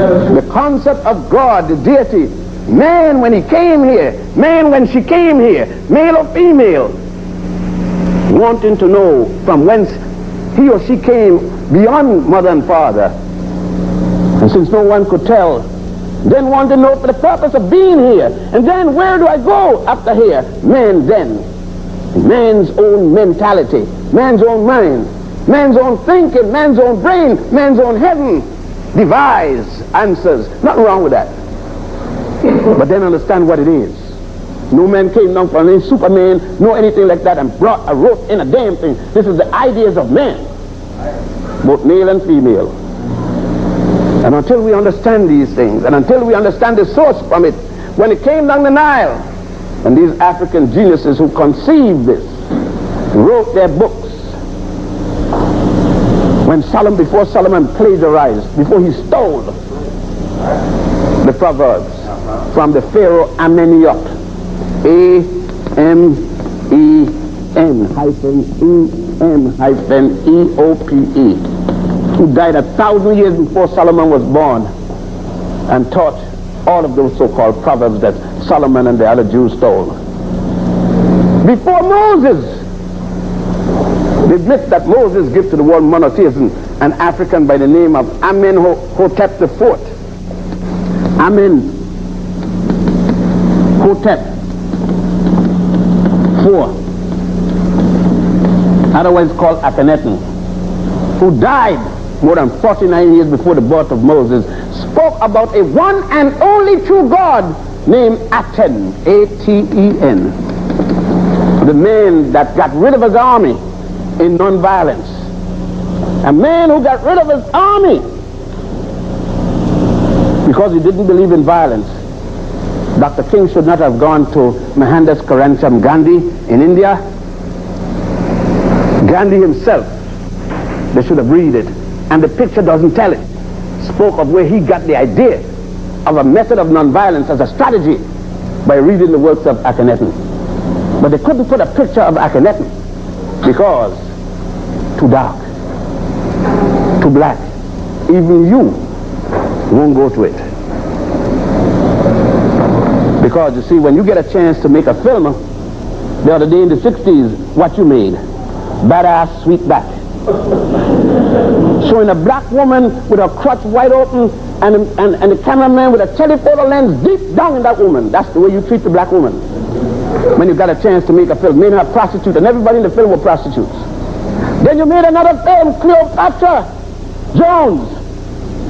The concept of God, the deity, man when he came here, man when she came here, male or female, wanting to know from whence he or she came beyond mother and father. And since no one could tell, then want to know for the purpose of being here. And then where do I go after here? Man then. Man's own mentality. Man's own mind, man's own thinking, man's own brain, man's own heaven devise answers. Nothing wrong with that. But then understand what it is. No man came down from any Superman, no anything like that, and brought a wrote in a damn thing. This is the ideas of men, both male and female. And until we understand these things, and until we understand the source from it, when it came down the Nile, and these African geniuses who conceived this, wrote their books when Solomon, before Solomon plagiarized, before he stole the Proverbs from the Pharaoh Amenemope, A-M-E-N hyphen E-M hyphen E-O-P-E, who died a thousand years before Solomon was born and taught all of those so-called proverbs that Solomon and the other Jews stole. Before Moses, the myth that Moses gave to the world monotheism, an African by the name of Amenhotep IV. Amen. Hotep. IV, otherwise called Akhenaten, who died more than 49 years before the birth of Moses, spoke about a one and only true God named Aten, A-T-E-N, the man that got rid of his army in nonviolence. A man who got rid of his army because he didn't believe in violence. Dr. King should not have gone to Mohandas Karamchand Gandhi in India. Gandhi himself, they should have read it. And the picture doesn't tell it. Spoke of where he got the idea of a method of nonviolence as a strategy by reading the works of Akhenaten. But they couldn't put a picture of Akhenaten because too dark, too black. Even you won't go to it. Because you see, when you get a chance to make a film, the other day in the 60s, what you made? Badass Sweet Back. Showing a black woman with her crotch wide open and, and, and the cameraman with a telephoto lens deep down in that woman. That's the way you treat the black woman. When you got a chance to make a film, made her a prostitute, and everybody in the film were prostitutes. Then you made another film, Cleopatra Jones.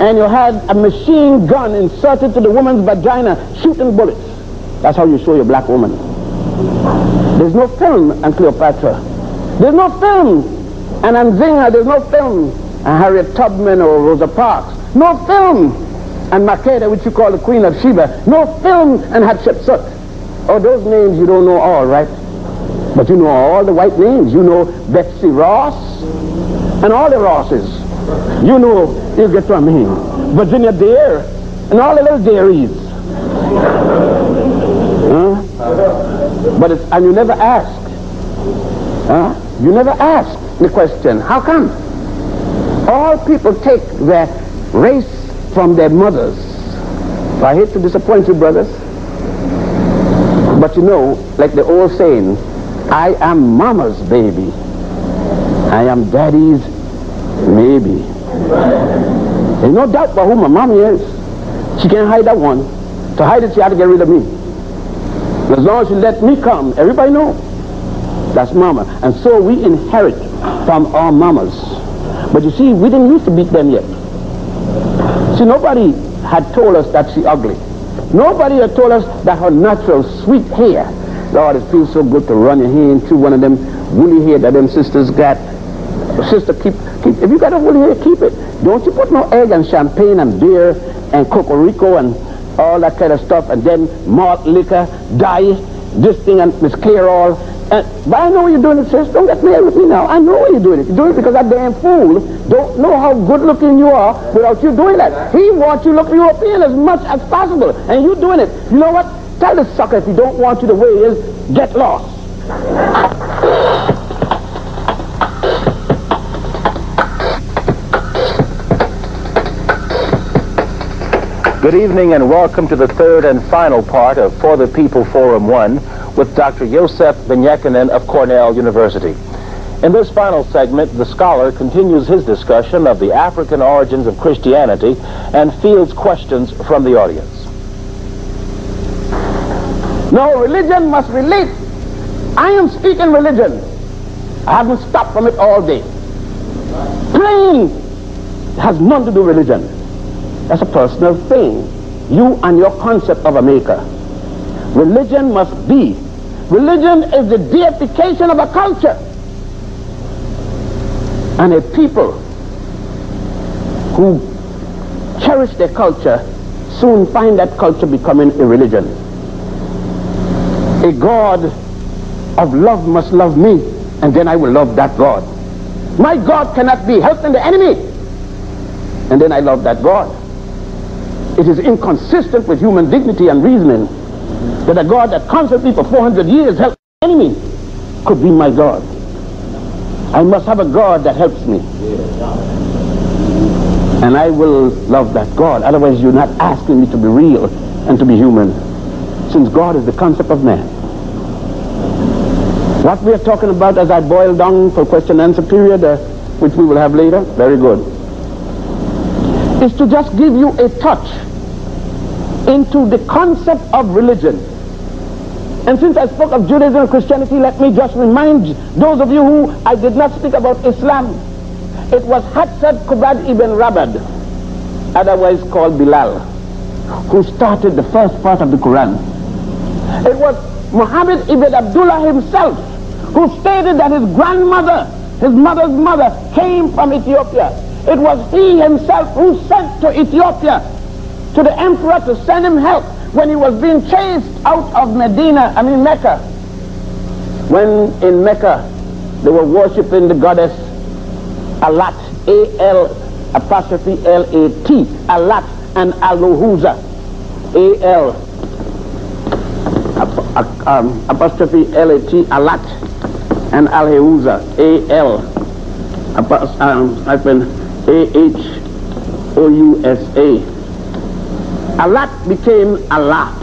And you had a machine gun inserted to the woman's vagina, shooting bullets. That's how you show your black woman. There's no film on Cleopatra. There's no film and Nzinga. There's no film and Harriet Tubman or Rosa Parks. No film and Makeda, which you call the Queen of Sheba. No film and Hatshepsut. Oh, those names you don't know all, right? But you know all the white names. You know Betsy Ross and all the Rosses. You know, you get what I mean. Virginia Dare and all the little dairies. Huh? But it's, and you never ask. Huh? You never ask the question, how come? All people take their race from their mothers. I hate to disappoint you, brothers. But you know, like the old saying, I am mama's baby. I am daddy's maybe. There's no doubt about who my mommy is. She can't hide that one. To hide it, she had to get rid of me. As long as she let me come, everybody know. That's mama. And so we inherit from our mamas. But you see, we didn't used to beat them yet. See, nobody had told us that she ugly. Nobody had told us that her natural sweet hair. Lord, it feels so good to run your hand through one of them woolly hair that them sisters got. Sister, keep, keep, if you got a woolly hair, keep it. Don't you put no egg and champagne and beer and cocorico and all that kind of stuff and then malt liquor, dye, this thing and Miss Clairol and, but I know you're doing it, sis. Don't get mad with me now. I know why you're doing it. You're doing it because that damn fool don't know how good looking you are without you doing that. He wants you look European as much as possible. And you're doing it. You know what? Tell the sucker if he don't want you the way he is, get lost. Good evening and welcome to the third and final part of For the People Forum 1 with Dr. Yosef Ben-Jochanan of Cornell University. In this final segment, the scholar continues his discussion of the African origins of Christianity and fields questions from the audience. No, religion must relate. I am speaking religion. I haven't stopped from it all day. Praying has nothing to do with religion. That's a personal thing. You and your concept of a maker. Religion must be. Religion is the deification of a culture. And a people who cherish their culture soon find that culture becoming a religion. A God of love must love me, and then I will love that God. My God cannot be helping the enemy, and then I love that God. It is inconsistent with human dignity and reasoning that a God that constantly for 400 years helped the enemy could be my God. I must have a God that helps me. And I will love that God. Otherwise, you're not asking me to be real and to be human. Since God is the concept of man. What we are talking about as I boil down for question and answer period, uh, which we will have later, very good, is to just give you a touch into the concept of religion. And since I spoke of Judaism and Christianity, let me just remind those of you who I did not speak about Islam. It was Hatzad Kubad ibn Rabah, otherwise called Bilal, who started the first part of the Quran. It was Muhammad ibn Abdullah himself who stated that his grandmother, his mother's mother, came from Ethiopia. It was he himself who sent to Ethiopia to the emperor to send him help when he was being chased out of Medina, I mean Mecca. When in Mecca they were worshipping the goddess Alat, A-L apostrophe L-A-T, Alat and Aluhuza, A-L um, apostrophe L-A-T, Alat and Alheuza, A-L um, A-H-O-U-S-A. Allah became Allah.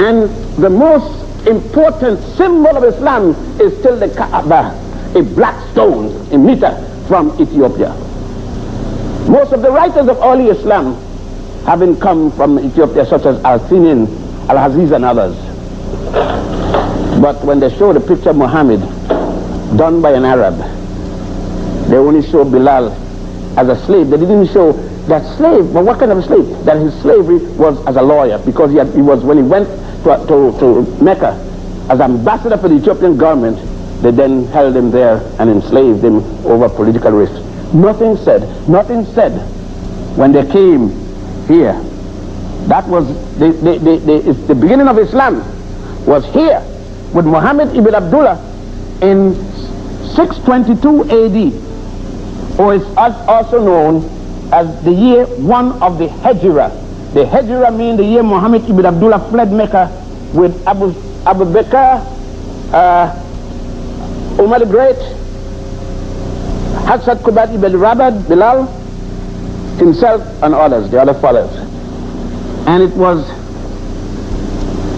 And the most important symbol of Islam is still the Kaaba, a black stone, a meter from Ethiopia. Most of the writers of early Islam having come from Ethiopia, such as Al-Sinin, Al-Haziz and others. But when they show the picture of Muhammad done by an Arab, they only show Bilal as a slave. They didn't show that slave, but what kind of slave? That his slavery was as a lawyer because he, had, he was, when he went to, to, to Mecca as ambassador for the Ethiopian government, they then held him there and enslaved him over political risks. Nothing said, nothing said when they came here. That was the, the, the, the, the beginning of Islam was here with Muhammad ibn Abdullah in 622 AD, or is also known as the year one of the Hijrah. The Hijrah means the year Muhammad ibn Abdullah fled Mecca with Abu, Abu Bakr, uh, Umar the Great, Hassad Kubat ibn Rabad, Bilal, himself and others, the other followers. And it was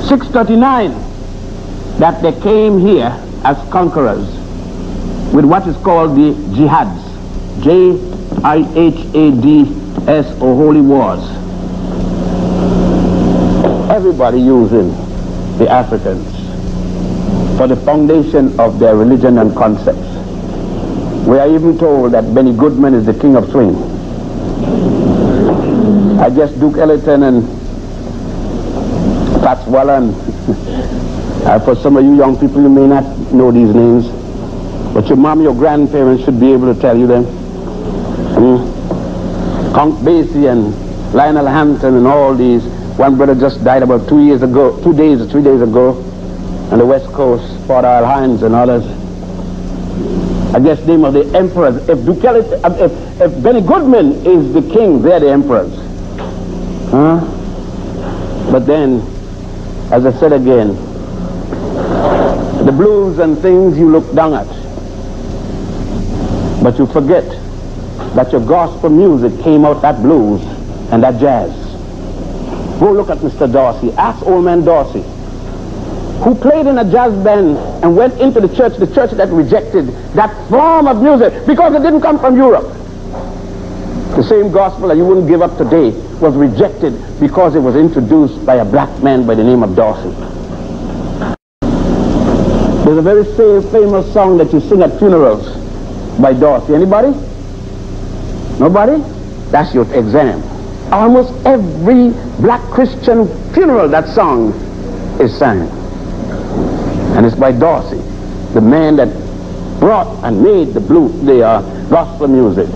639 that they came here as conquerors with what is called the jihads. J-I-H-A-D-S or holy wars. Everybody using the Africans for the foundation of their religion and concepts. We are even told that Benny Goodman is the king of swing. I guess Duke Ellington and Fats Waller and uh, for some of you young people, you may not know these names, but your mom, your grandparents should be able to tell you them. Mm. Count Basie and Lionel Hampton and all these. One brother just died about two years ago, two days or three days ago on the west coast, Father Earl Hines and others. I guess name of the emperors. If, Duke, if, if Benny Goodman is the king, they're the emperors. Huh? But then, as I said again, blues and things you look down at. But you forget that your gospel music came out that blues and that jazz. Go look at Mr. Dorsey. Ask old man Dorsey, who played in a jazz band and went into the church, the church that rejected that form of music because it didn't come from Europe. The same gospel that you wouldn't give up today was rejected because it was introduced by a black man by the name of Dorsey. There's a very famous song that you sing at funerals by Dorsey. Anybody? Nobody? That's your exam. Almost every black Christian funeral, that song is sung. And it's by Dorsey, the man that brought and made the blue, the uh, gospel music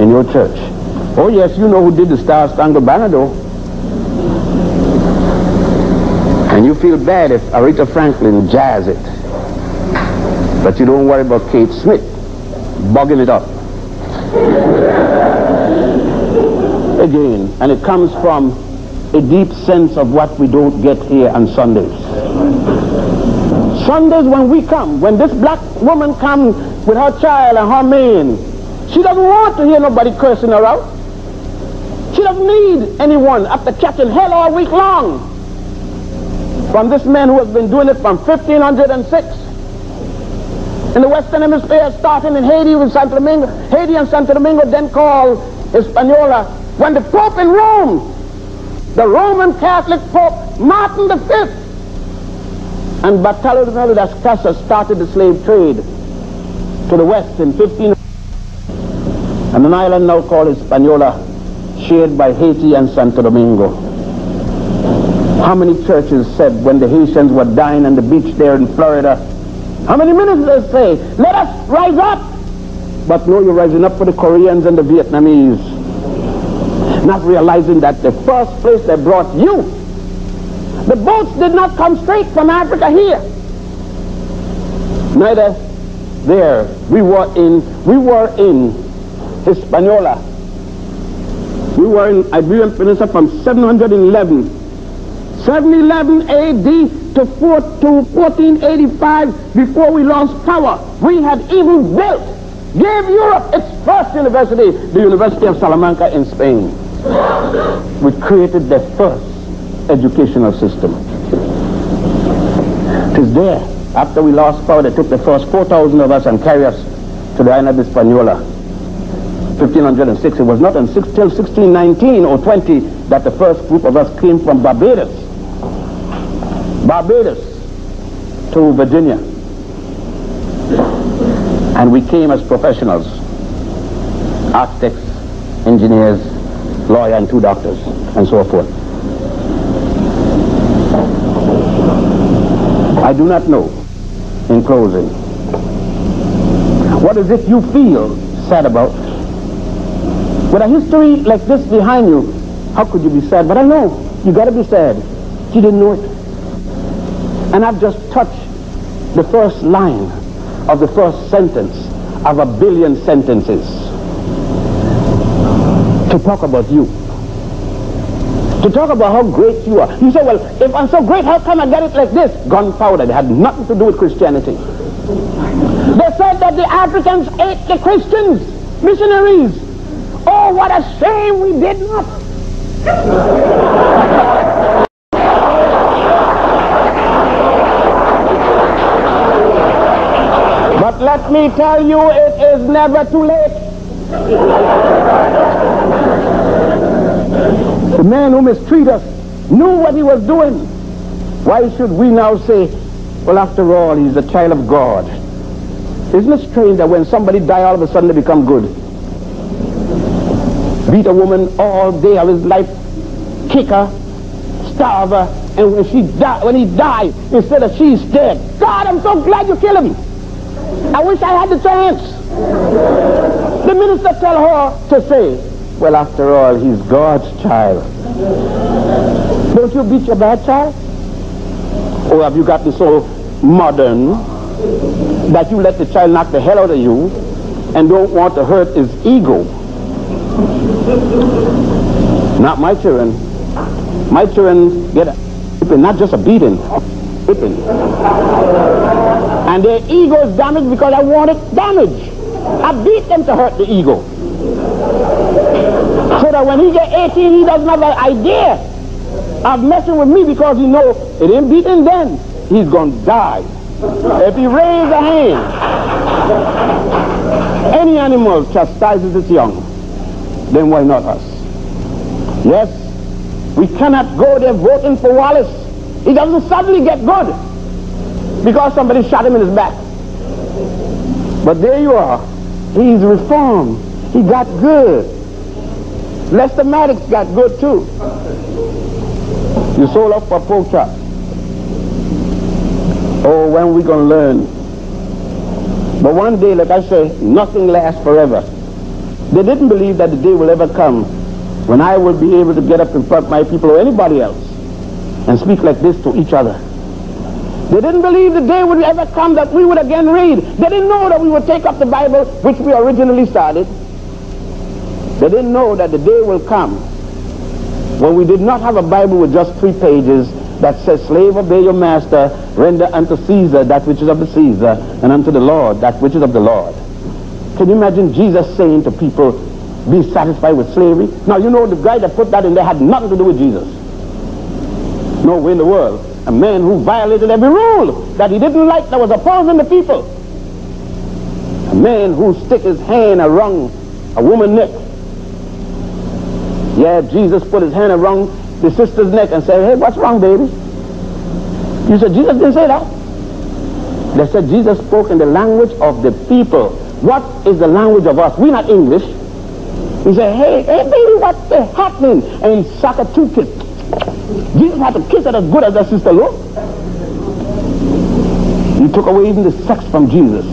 in your church. Oh yes, you know who did the Star Spangled Banner though. And you feel bad if Aretha Franklin jazz it. But you don't worry about Kate Smith bugging it up. Again, and it comes from a deep sense of what we don't get here on Sundays. Sundays when we come, when this black woman comes with her child and her man, she doesn't want to hear nobody cursing her out. She doesn't need anyone after catching hell all week long from this man who has been doing it from 1506 in the Western Hemisphere, starting in Haiti with Santo Domingo. Haiti and Santo Domingo then called Hispaniola. When the Pope in Rome, the Roman Catholic Pope Martin V, and Bartolomé de las Casas started the slave trade to the west in 15 and an island now called Hispaniola, shared by Haiti and Santo Domingo. How many churches said when the Haitians were dying on the beach there in Florida, how many ministers say, let us rise up? But no, you're rising up for the Koreans and the Vietnamese. Not realizing that the first place they brought you, the boats did not come straight from Africa here. Neither there. We were in, we were in Hispaniola. We were in Iberian Peninsula from 711 711 AD to, 4, to 1485 before we lost power. We had even built, gave Europe its first university, the University of Salamanca in Spain. We created the first educational system. It is there. After we lost power, they took the first 4,000 of us and carried us to the island of Hispaniola. 1506. It was not until 1619 or 20 that the first group of us came from Barbados. Barbados to Virginia. And we came as professionals, architects, engineers, lawyer, and two doctors, and so forth. I do not know, in closing, what is it you feel sad about? With a history like this behind you, how could you be sad? But I know you got to be sad. You didn't know it. And I've just touched the first line of the first sentence of a billion sentences to talk about you. To talk about how great you are. You say, well, if I'm so great, how come I get it like this? Gunpowder. It had nothing to do with Christianity. They said that the Africans ate the Christians, missionaries. Oh, what a shame we did not. Let me tell you, it is never too late. the man who mistreated us knew what he was doing. Why should we now say, well, after all, he's a child of God? Isn't it strange that when somebody die, all of a sudden they become good? beat a woman all day of his life, kick her, starve her, and when she die, when he died, instead of she's dead, God, I'm so glad you killed him. I wish I had the chance. The minister tell her to say, well, after all, he's God's child. Don't you beat your bad child? Or have you gotten so modern that you let the child knock the hell out of you and don't want to hurt his ego? Not my children. My children get a, not just a beating, whipping. And their ego is damaged because I want it damaged. I beat them to hurt the ego. So that when he get 18, he doesn't have an idea of messing with me because he know it ain't beating then. He's going to die. If he raise a hand, any animal chastises its young then why not us? Yes, we cannot go there voting for Wallace. He doesn't suddenly get good because somebody shot him in his back. But there you are. He's reformed. He got good. Lester Maddox got good too. You sold up for pork chop. Oh, when we gonna learn? But one day, like I say, nothing lasts forever. They didn't believe that the day will ever come when I will be able to get up in front of my people or anybody else and speak like this to each other. They didn't believe the day would ever come that we would again read. They didn't know that we would take up the Bible, which we originally started. They didn't know that the day will come when we did not have a Bible with just three pages that says, Slave, obey your master, render unto Caesar that which is of the Caesar, and unto the Lord that which is of the Lord. Can you imagine Jesus saying to people, be satisfied with slavery? Now, you know the guy that put that in there had nothing to do with Jesus. No way in the world. A man who violated every rule that he didn't like that was opposing the people. A man who stick his hand around a woman's neck. Yeah, Jesus put his hand around the sister's neck and said, hey, what's wrong, baby? You said, Jesus didn't say that. They said Jesus spoke in the language of the people. What is the language of us? We're not English. He said, hey, hey, baby, what's happening? And he sucked a kiss. Jesus had to kiss her as good as that sister looked. He took away even the sex from Jesus.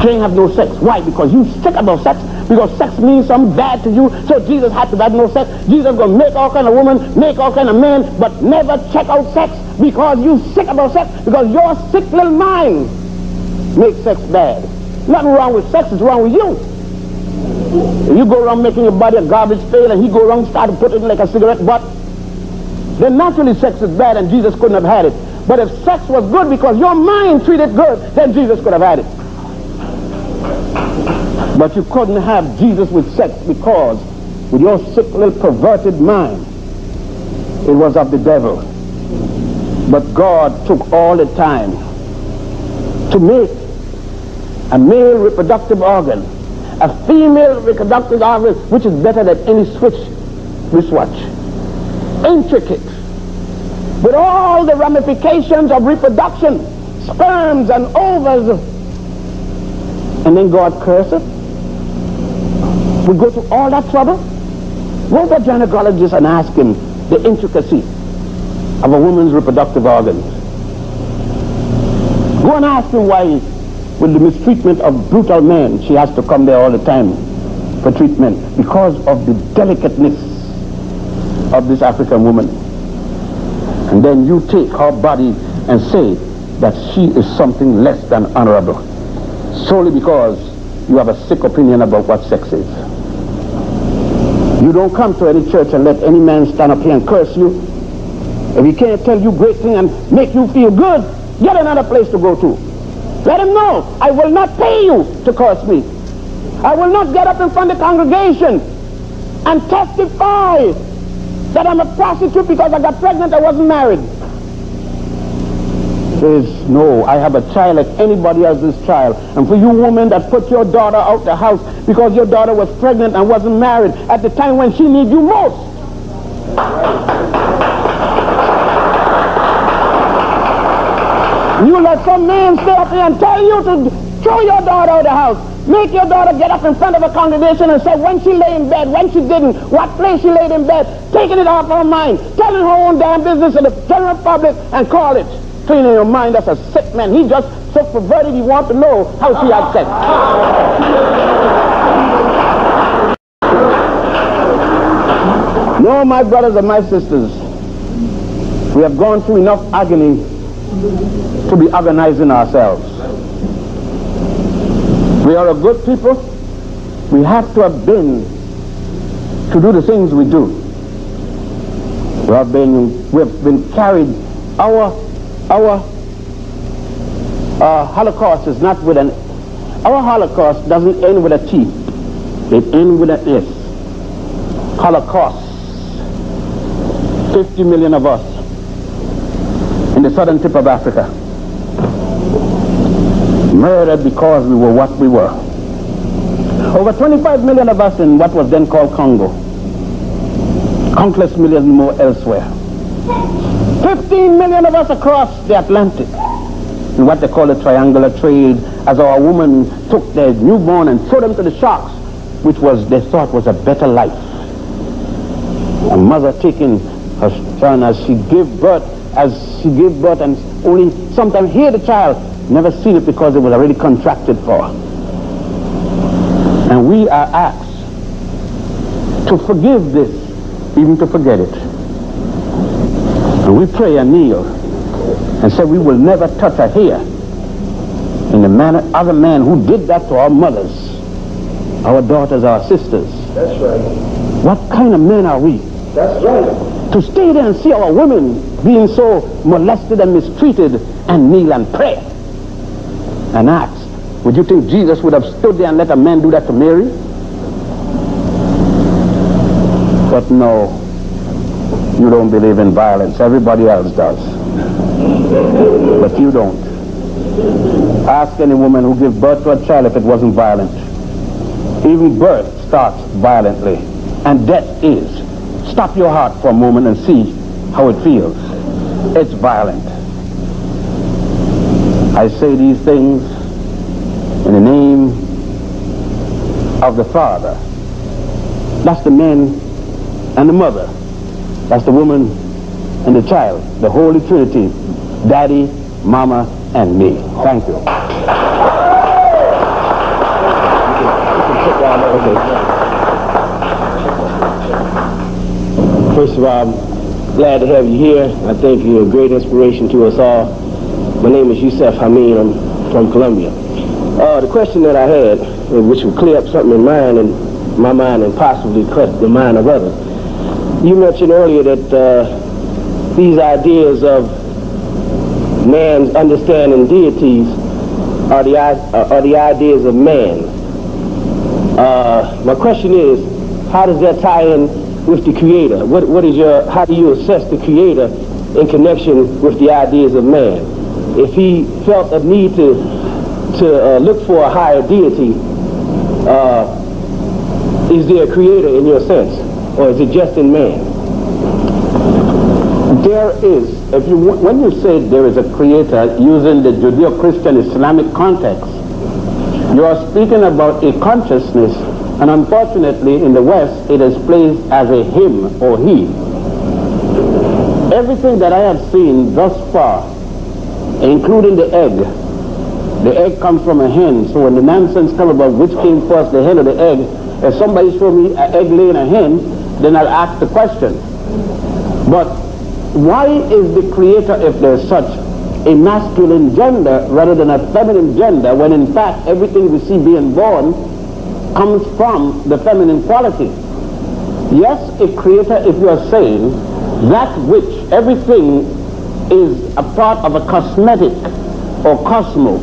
Can't have no sex. Why? Because you sick about sex. Because sex means something bad to you. So Jesus had to have no sex. Jesus gonna make all kind of woman, make all kind of men, but never check out sex because you sick about sex. Because your sick little mind makes sex bad. Nothing wrong with sex, it's wrong with you. If you go around making your body a garbage pail and he go around start to put it like a cigarette butt, then naturally sex is bad and Jesus couldn't have had it. But if sex was good because your mind treated good, then Jesus could have had it. But you couldn't have Jesus with sex because with your sick little perverted mind, it was of the devil. But God took all the time to make a male reproductive organ, a female reproductive organ, which is better than any Swiss wristwatch. Intricate, with all the ramifications of reproduction, sperms and ovaries. And then God curses. We go to all that trouble? Go to a gynecologist and ask him the intricacy of a woman's reproductive organs. Go and ask him why, with the mistreatment of brutal men, she has to come there all the time for treatment because of the delicateness of this African woman. And then you take her body and say that she is something less than honorable solely because you have a sick opinion about what sex is. You don't come to any church and let any man stand up here and curse you. If he can't tell you great things and make you feel good, get another place to go to. Let him know, I will not pay you to curse me. I will not get up in front of the congregation and testify that I'm a prostitute because I got pregnant, I wasn't married. Says, no, I have a child like anybody else's child. And for you women that put your daughter out the house because your daughter was pregnant and wasn't married at the time when she needs you most. You let some man stay up here and tell you to throw your daughter out of the house. Make your daughter get up in front of a congregation and say when she lay in bed, when she didn't, what place she laid in bed, taking it off her mind, telling her own damn business to the general public and call it. Cleaning your mind, that's a sick man. He just so perverted he wants to know how she had sex. no, my brothers and my sisters, we have gone through enough agony to be agonizing ourselves. We are a good people. We have to have been to do the things we do. We have been, we have been carried. Our, our uh, Holocaust is not with an, our Holocaust doesn't end with a T. It ends with an S. Holocaust. 50 million of us in the southern tip of Africa. Murdered because we were what we were. Over 25 million of us in what was then called Congo. Countless millions more elsewhere. 15 million of us across the Atlantic in what they call the triangular trade as our women took their newborn and threw them to the sharks, which was they thought was a better life. A mother taking her son as she gave birth as she gave birth and only sometimes hear the child, never seen it because it was already contracted for. And we are asked to forgive this, even to forget it. And we pray and kneel and say we will never touch a hair in the manner other man who did that to our mothers, our daughters, our sisters. That's right. What kind of men are we? That's right to stay there and see our women being so molested and mistreated and kneel and pray and ask, would you think Jesus would have stood there and let a man do that to Mary? But no, you don't believe in violence. Everybody else does. But you don't. Ask any woman who gives birth to a child if it wasn't violent. Even birth starts violently, and death is. Stop your heart for a moment and see how it feels. It's violent. I say these things in the name of the Father. That's the man and the mother. That's the woman and the child. The Holy Trinity. Daddy, Mama, and me. Thank you. First of all, I'm glad to have you here. I think you're a great inspiration to us all. My name is Yusef Hamid. I'm from Colombia. Uh, the question that I had, uh, which would clear up something in mine and my mind and possibly cut the mind of others. You mentioned earlier that uh, these ideas of man's understanding deities are the, uh, are the ideas of man. Uh, my question is, how does that tie in with the Creator? What, what is your, how do you assess the Creator in connection with the ideas of man? If he felt a need to, to uh, look for a higher deity, uh, is there a Creator in your sense? Or is it just in man? There is, if you, when you say there is a creator using the Judeo-Christian Islamic context, you are speaking about a consciousness And unfortunately, in the West, it is placed as a him or he. Everything that I have seen thus far, including the egg, the egg comes from a hen. So when the nonsense comes about which came first, the hen or the egg, if somebody show me an egg laying a hen, then I'll ask the question. But why is the creator, if there's such, a masculine gender rather than a feminine gender, when in fact everything we see being born comes from the feminine quality? Yes, a creator, if you are saying that which everything is a part of a cosmetic or cosmo,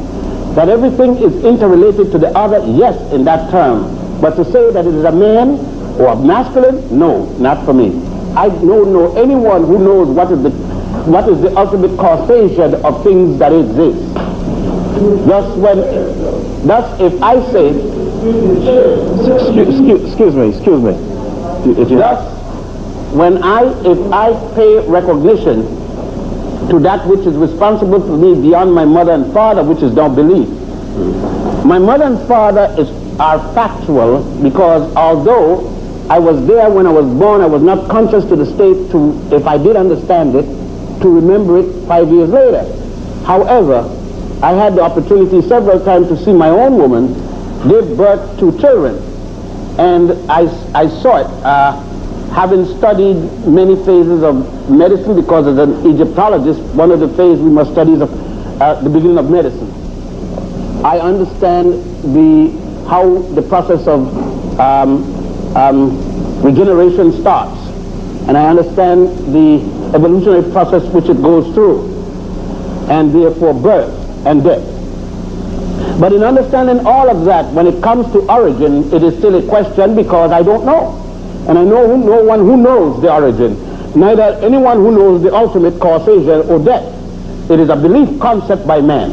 that everything is interrelated to the other, yes, in that term. But to say that it is a man or a masculine, no, not for me. I don't know anyone who knows what is the what is the ultimate causation of things that exist. Thus, when thus if I say, excuse, excuse, excuse me, excuse me. Thus, when I if I pay recognition to that which is responsible for me beyond my mother and father, which is not belief. My mother and father is are factual because although I was there when I was born. I was not conscious to the state to, if I did understand it, to remember it five years later. However, I had the opportunity several times to see my own woman give birth to children. And I, I saw it, uh, having studied many phases of medicine, because as an Egyptologist, one of the phases we must study is uh, the beginning of medicine. I understand the, how the process of um, um, regeneration starts. And I understand the evolutionary process which it goes through, and therefore birth and death. But in understanding all of that, when it comes to origin, it is still a question because I don't know. And I know who, no one who knows the origin, neither anyone who knows the ultimate causation or death. It is a belief concept by man.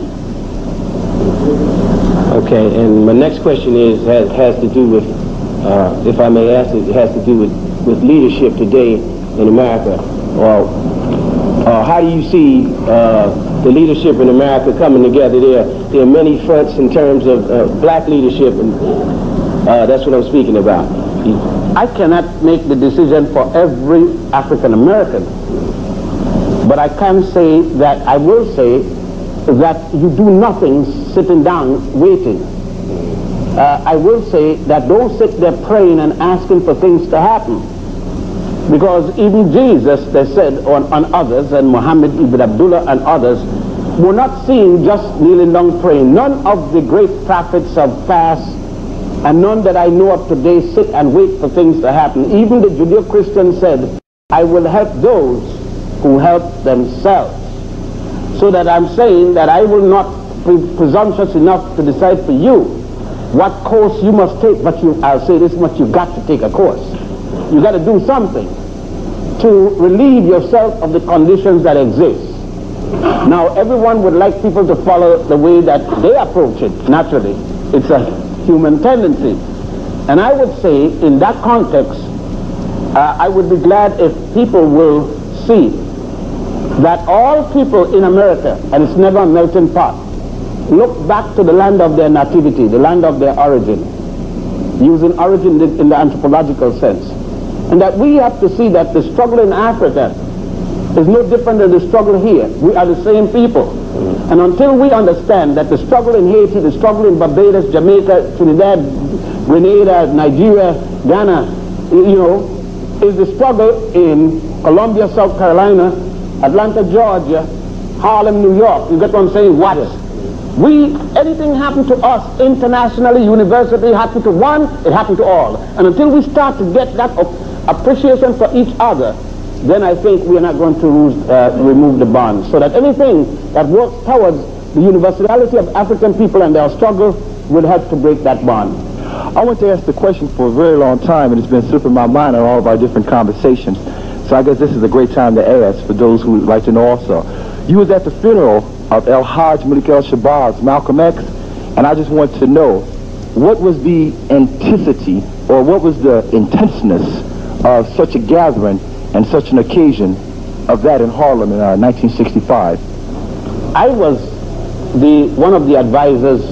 Okay, and my next question is has, has to do with uh, if I may ask, it has to do with, with leadership today in America. Well, uh, how do you see uh, the leadership in America coming together? There, there are many fronts in terms of uh, black leadership, and uh, that's what I'm speaking about. I cannot make the decision for every African American, but I can say that I will say that you do nothing sitting down waiting uh, I will say that don't sit there praying and asking for things to happen. Because even Jesus, they said on, on others, and Muhammad ibn Abdullah and others, were not seen just kneeling down praying. None of the great prophets of fast and none that I know of today sit and wait for things to happen. Even the Judeo-Christian said, I will help those who help themselves. So that I'm saying that I will not be presumptuous enough to decide for you what course you must take, but you, I'll say this much, you've got to take a course. You've got to do something to relieve yourself of the conditions that exist. Now, everyone would like people to follow the way that they approach it, naturally. It's a human tendency. And I would say, in that context, uh, I would be glad if people will see that all people in America, and it's never a melting pot, look back to the land of their nativity, the land of their origin, using origin in the anthropological sense. And that we have to see that the struggle in Africa is no different than the struggle here. We are the same people. And until we understand that the struggle in Haiti, the struggle in Barbados, Jamaica, Trinidad, Grenada, Nigeria, Ghana, you know, is the struggle in Columbia, South Carolina, Atlanta, Georgia, Harlem, New York. You get what I'm saying? What? We, anything happened to us internationally, universally, happened to one, it happened to all. And until we start to get that appreciation for each other, then I think we are not going to lose, uh, remove the bond. So that anything that works towards the universality of African people and their struggle will help to break that bond. I want to ask the question for a very long time, and it's been slipping my mind in all of our different conversations. So I guess this is a great time to ask for those who would like to know also. You was at the funeral of El Hajj Malik El Shabazz, Malcolm X, and I just want to know what was the intensity or what was the intenseness of such a gathering and such an occasion of that in Harlem in uh, 1965? I was the one of the advisors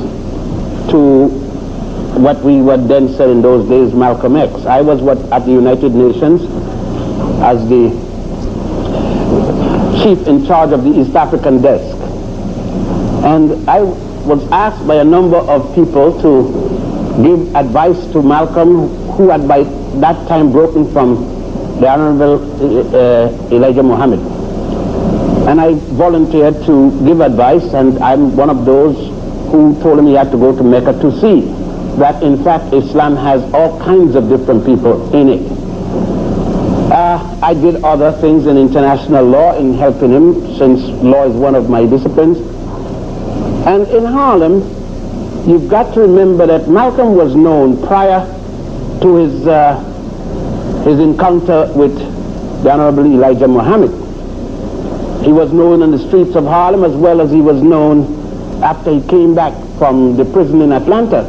to what we would then say in those days Malcolm X. I was what at the United Nations as the chief in charge of the East African desk. And I was asked by a number of people to give advice to Malcolm, who had by that time broken from the Honorable uh, Elijah Muhammad. And I volunteered to give advice, and I'm one of those who told him he had to go to Mecca to see that in fact Islam has all kinds of different people in it. Uh, I did other things in international law in helping him since law is one of my disciplines. And in Harlem, you've got to remember that Malcolm was known prior to his, uh, his encounter with the Honorable Elijah Muhammad. He was known in the streets of Harlem as well as he was known after he came back from the prison in Atlanta.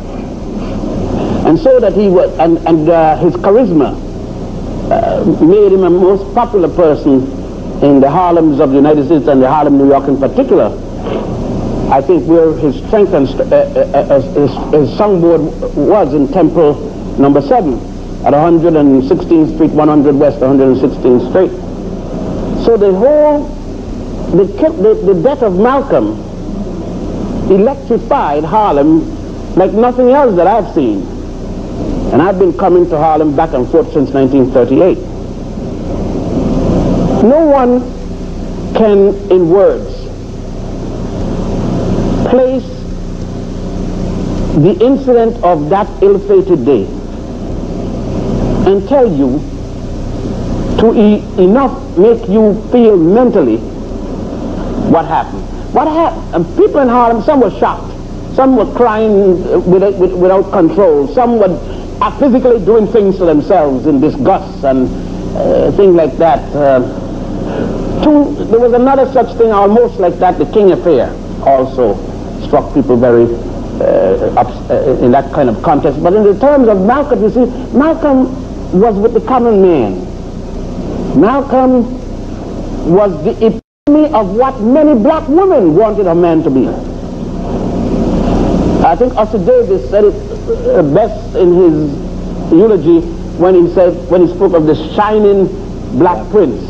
And so that he was, and, and uh, his charisma uh, made him a most popular person in the Harlems of the United States and the Harlem, New York in particular. I think where his strength and st uh, uh, uh, his, his songboard was in Temple number 7 at 116th Street, 100 West, 116th Street. So the whole, the, the, the death of Malcolm electrified Harlem like nothing else that I've seen. And I've been coming to Harlem back and forth since 1938. No one can, in words, place the incident of that ill-fated day and tell you to e enough make you feel mentally what happened. What happened? people in Harlem, some were shocked. Some were crying without, without control. Some were physically doing things to themselves in disgust and uh, things like that. Uh, two, there was another such thing almost like that, the King affair also struck people very uh, uh, in that kind of context. But in the terms of Malcolm, you see, Malcolm was with the common man. Malcolm was the epitome of what many black women wanted a man to be. I think Ossie Davis said it uh, best in his eulogy when he said, when he spoke of the shining black prince.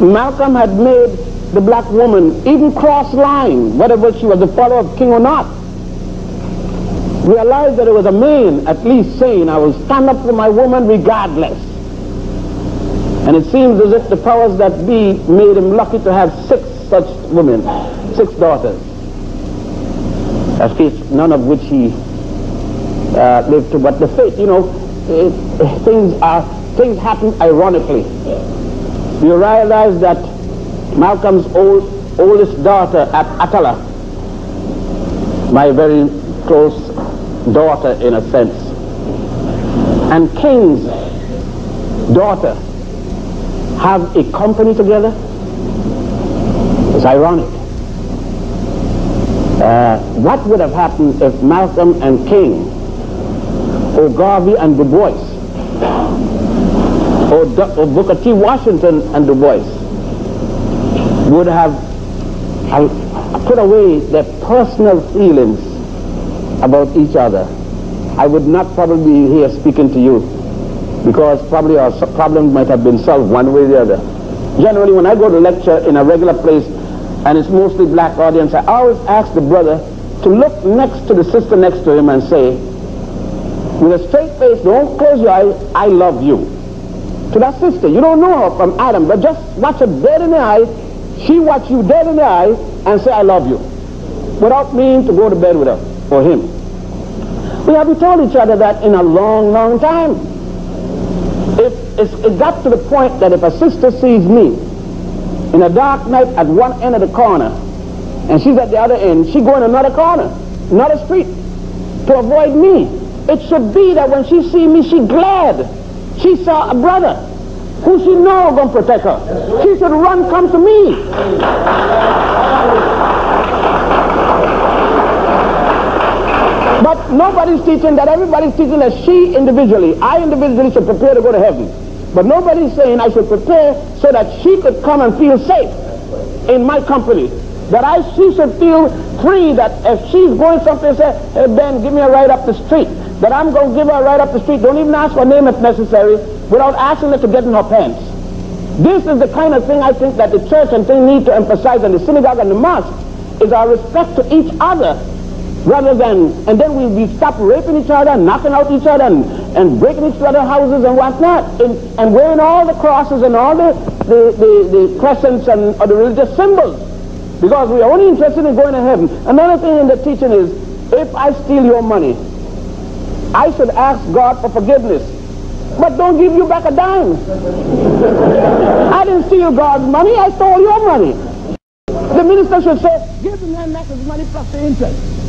Malcolm had made the black woman even cross line, whether she was a follower of king or not. Realized that it was a man at least saying, I will stand up for my woman regardless. And it seems as if the powers that be made him lucky to have six such women, six daughters. Of course, none of which he uh, lived to, but the fate, you know, it, things are, things happen ironically. You realize that Malcolm's old, oldest daughter at Attallah, my very close daughter in a sense, and King's daughter have a company together? It's ironic. Uh, what would have happened if Malcolm and King, or Garvey and Du Bois, or, or Booker T. Washington and Du Bois would have put away their personal feelings about each other, I would not probably be here speaking to you because probably our problems might have been solved one way or the other. Generally, when I go to lecture in a regular place and it's mostly black audience, I always ask the brother to look next to the sister next to him and say, with a straight face, don't close your eyes, I love you. To that sister, you don't know her from Adam, but just watch her dead in the eyes she watch you dead in the eye and say, I love you, without meaning to go to bed with her or him. We haven't told each other that in a long, long time. If it got to the point that if a sister sees me in a dark night at one end of the corner and she's at the other end, she go in another corner, another street to avoid me. It should be that when she see me, she glad. She saw a brother who she know gonna protect her. She should run, come to me. Nobody's teaching that. Everybody's teaching that she individually, I individually should prepare to go to heaven. But nobody's saying I should prepare so that she could come and feel safe in my company that I she should feel free that if she's going someplace, say, hey Ben, give me a ride up the street. That I'm going to give her a ride up the street. Don't even ask her name if necessary, without asking her to get in her pants. This is the kind of thing I think that the church and thing need to emphasize in the synagogue and the mosque is our respect to each other rather than, and then we, we stop raping each other knocking out each other and, and breaking each other's houses and whatnot and, and wearing all the crosses and all the, the, the, the crescents and or the religious symbols because we are only interested in going to heaven. Another thing in the teaching is if I steal your money, I should ask God for forgiveness but don't give you back a dime. I didn't steal God's money, I stole your money. The minister should say, give the man back his money plus the interest.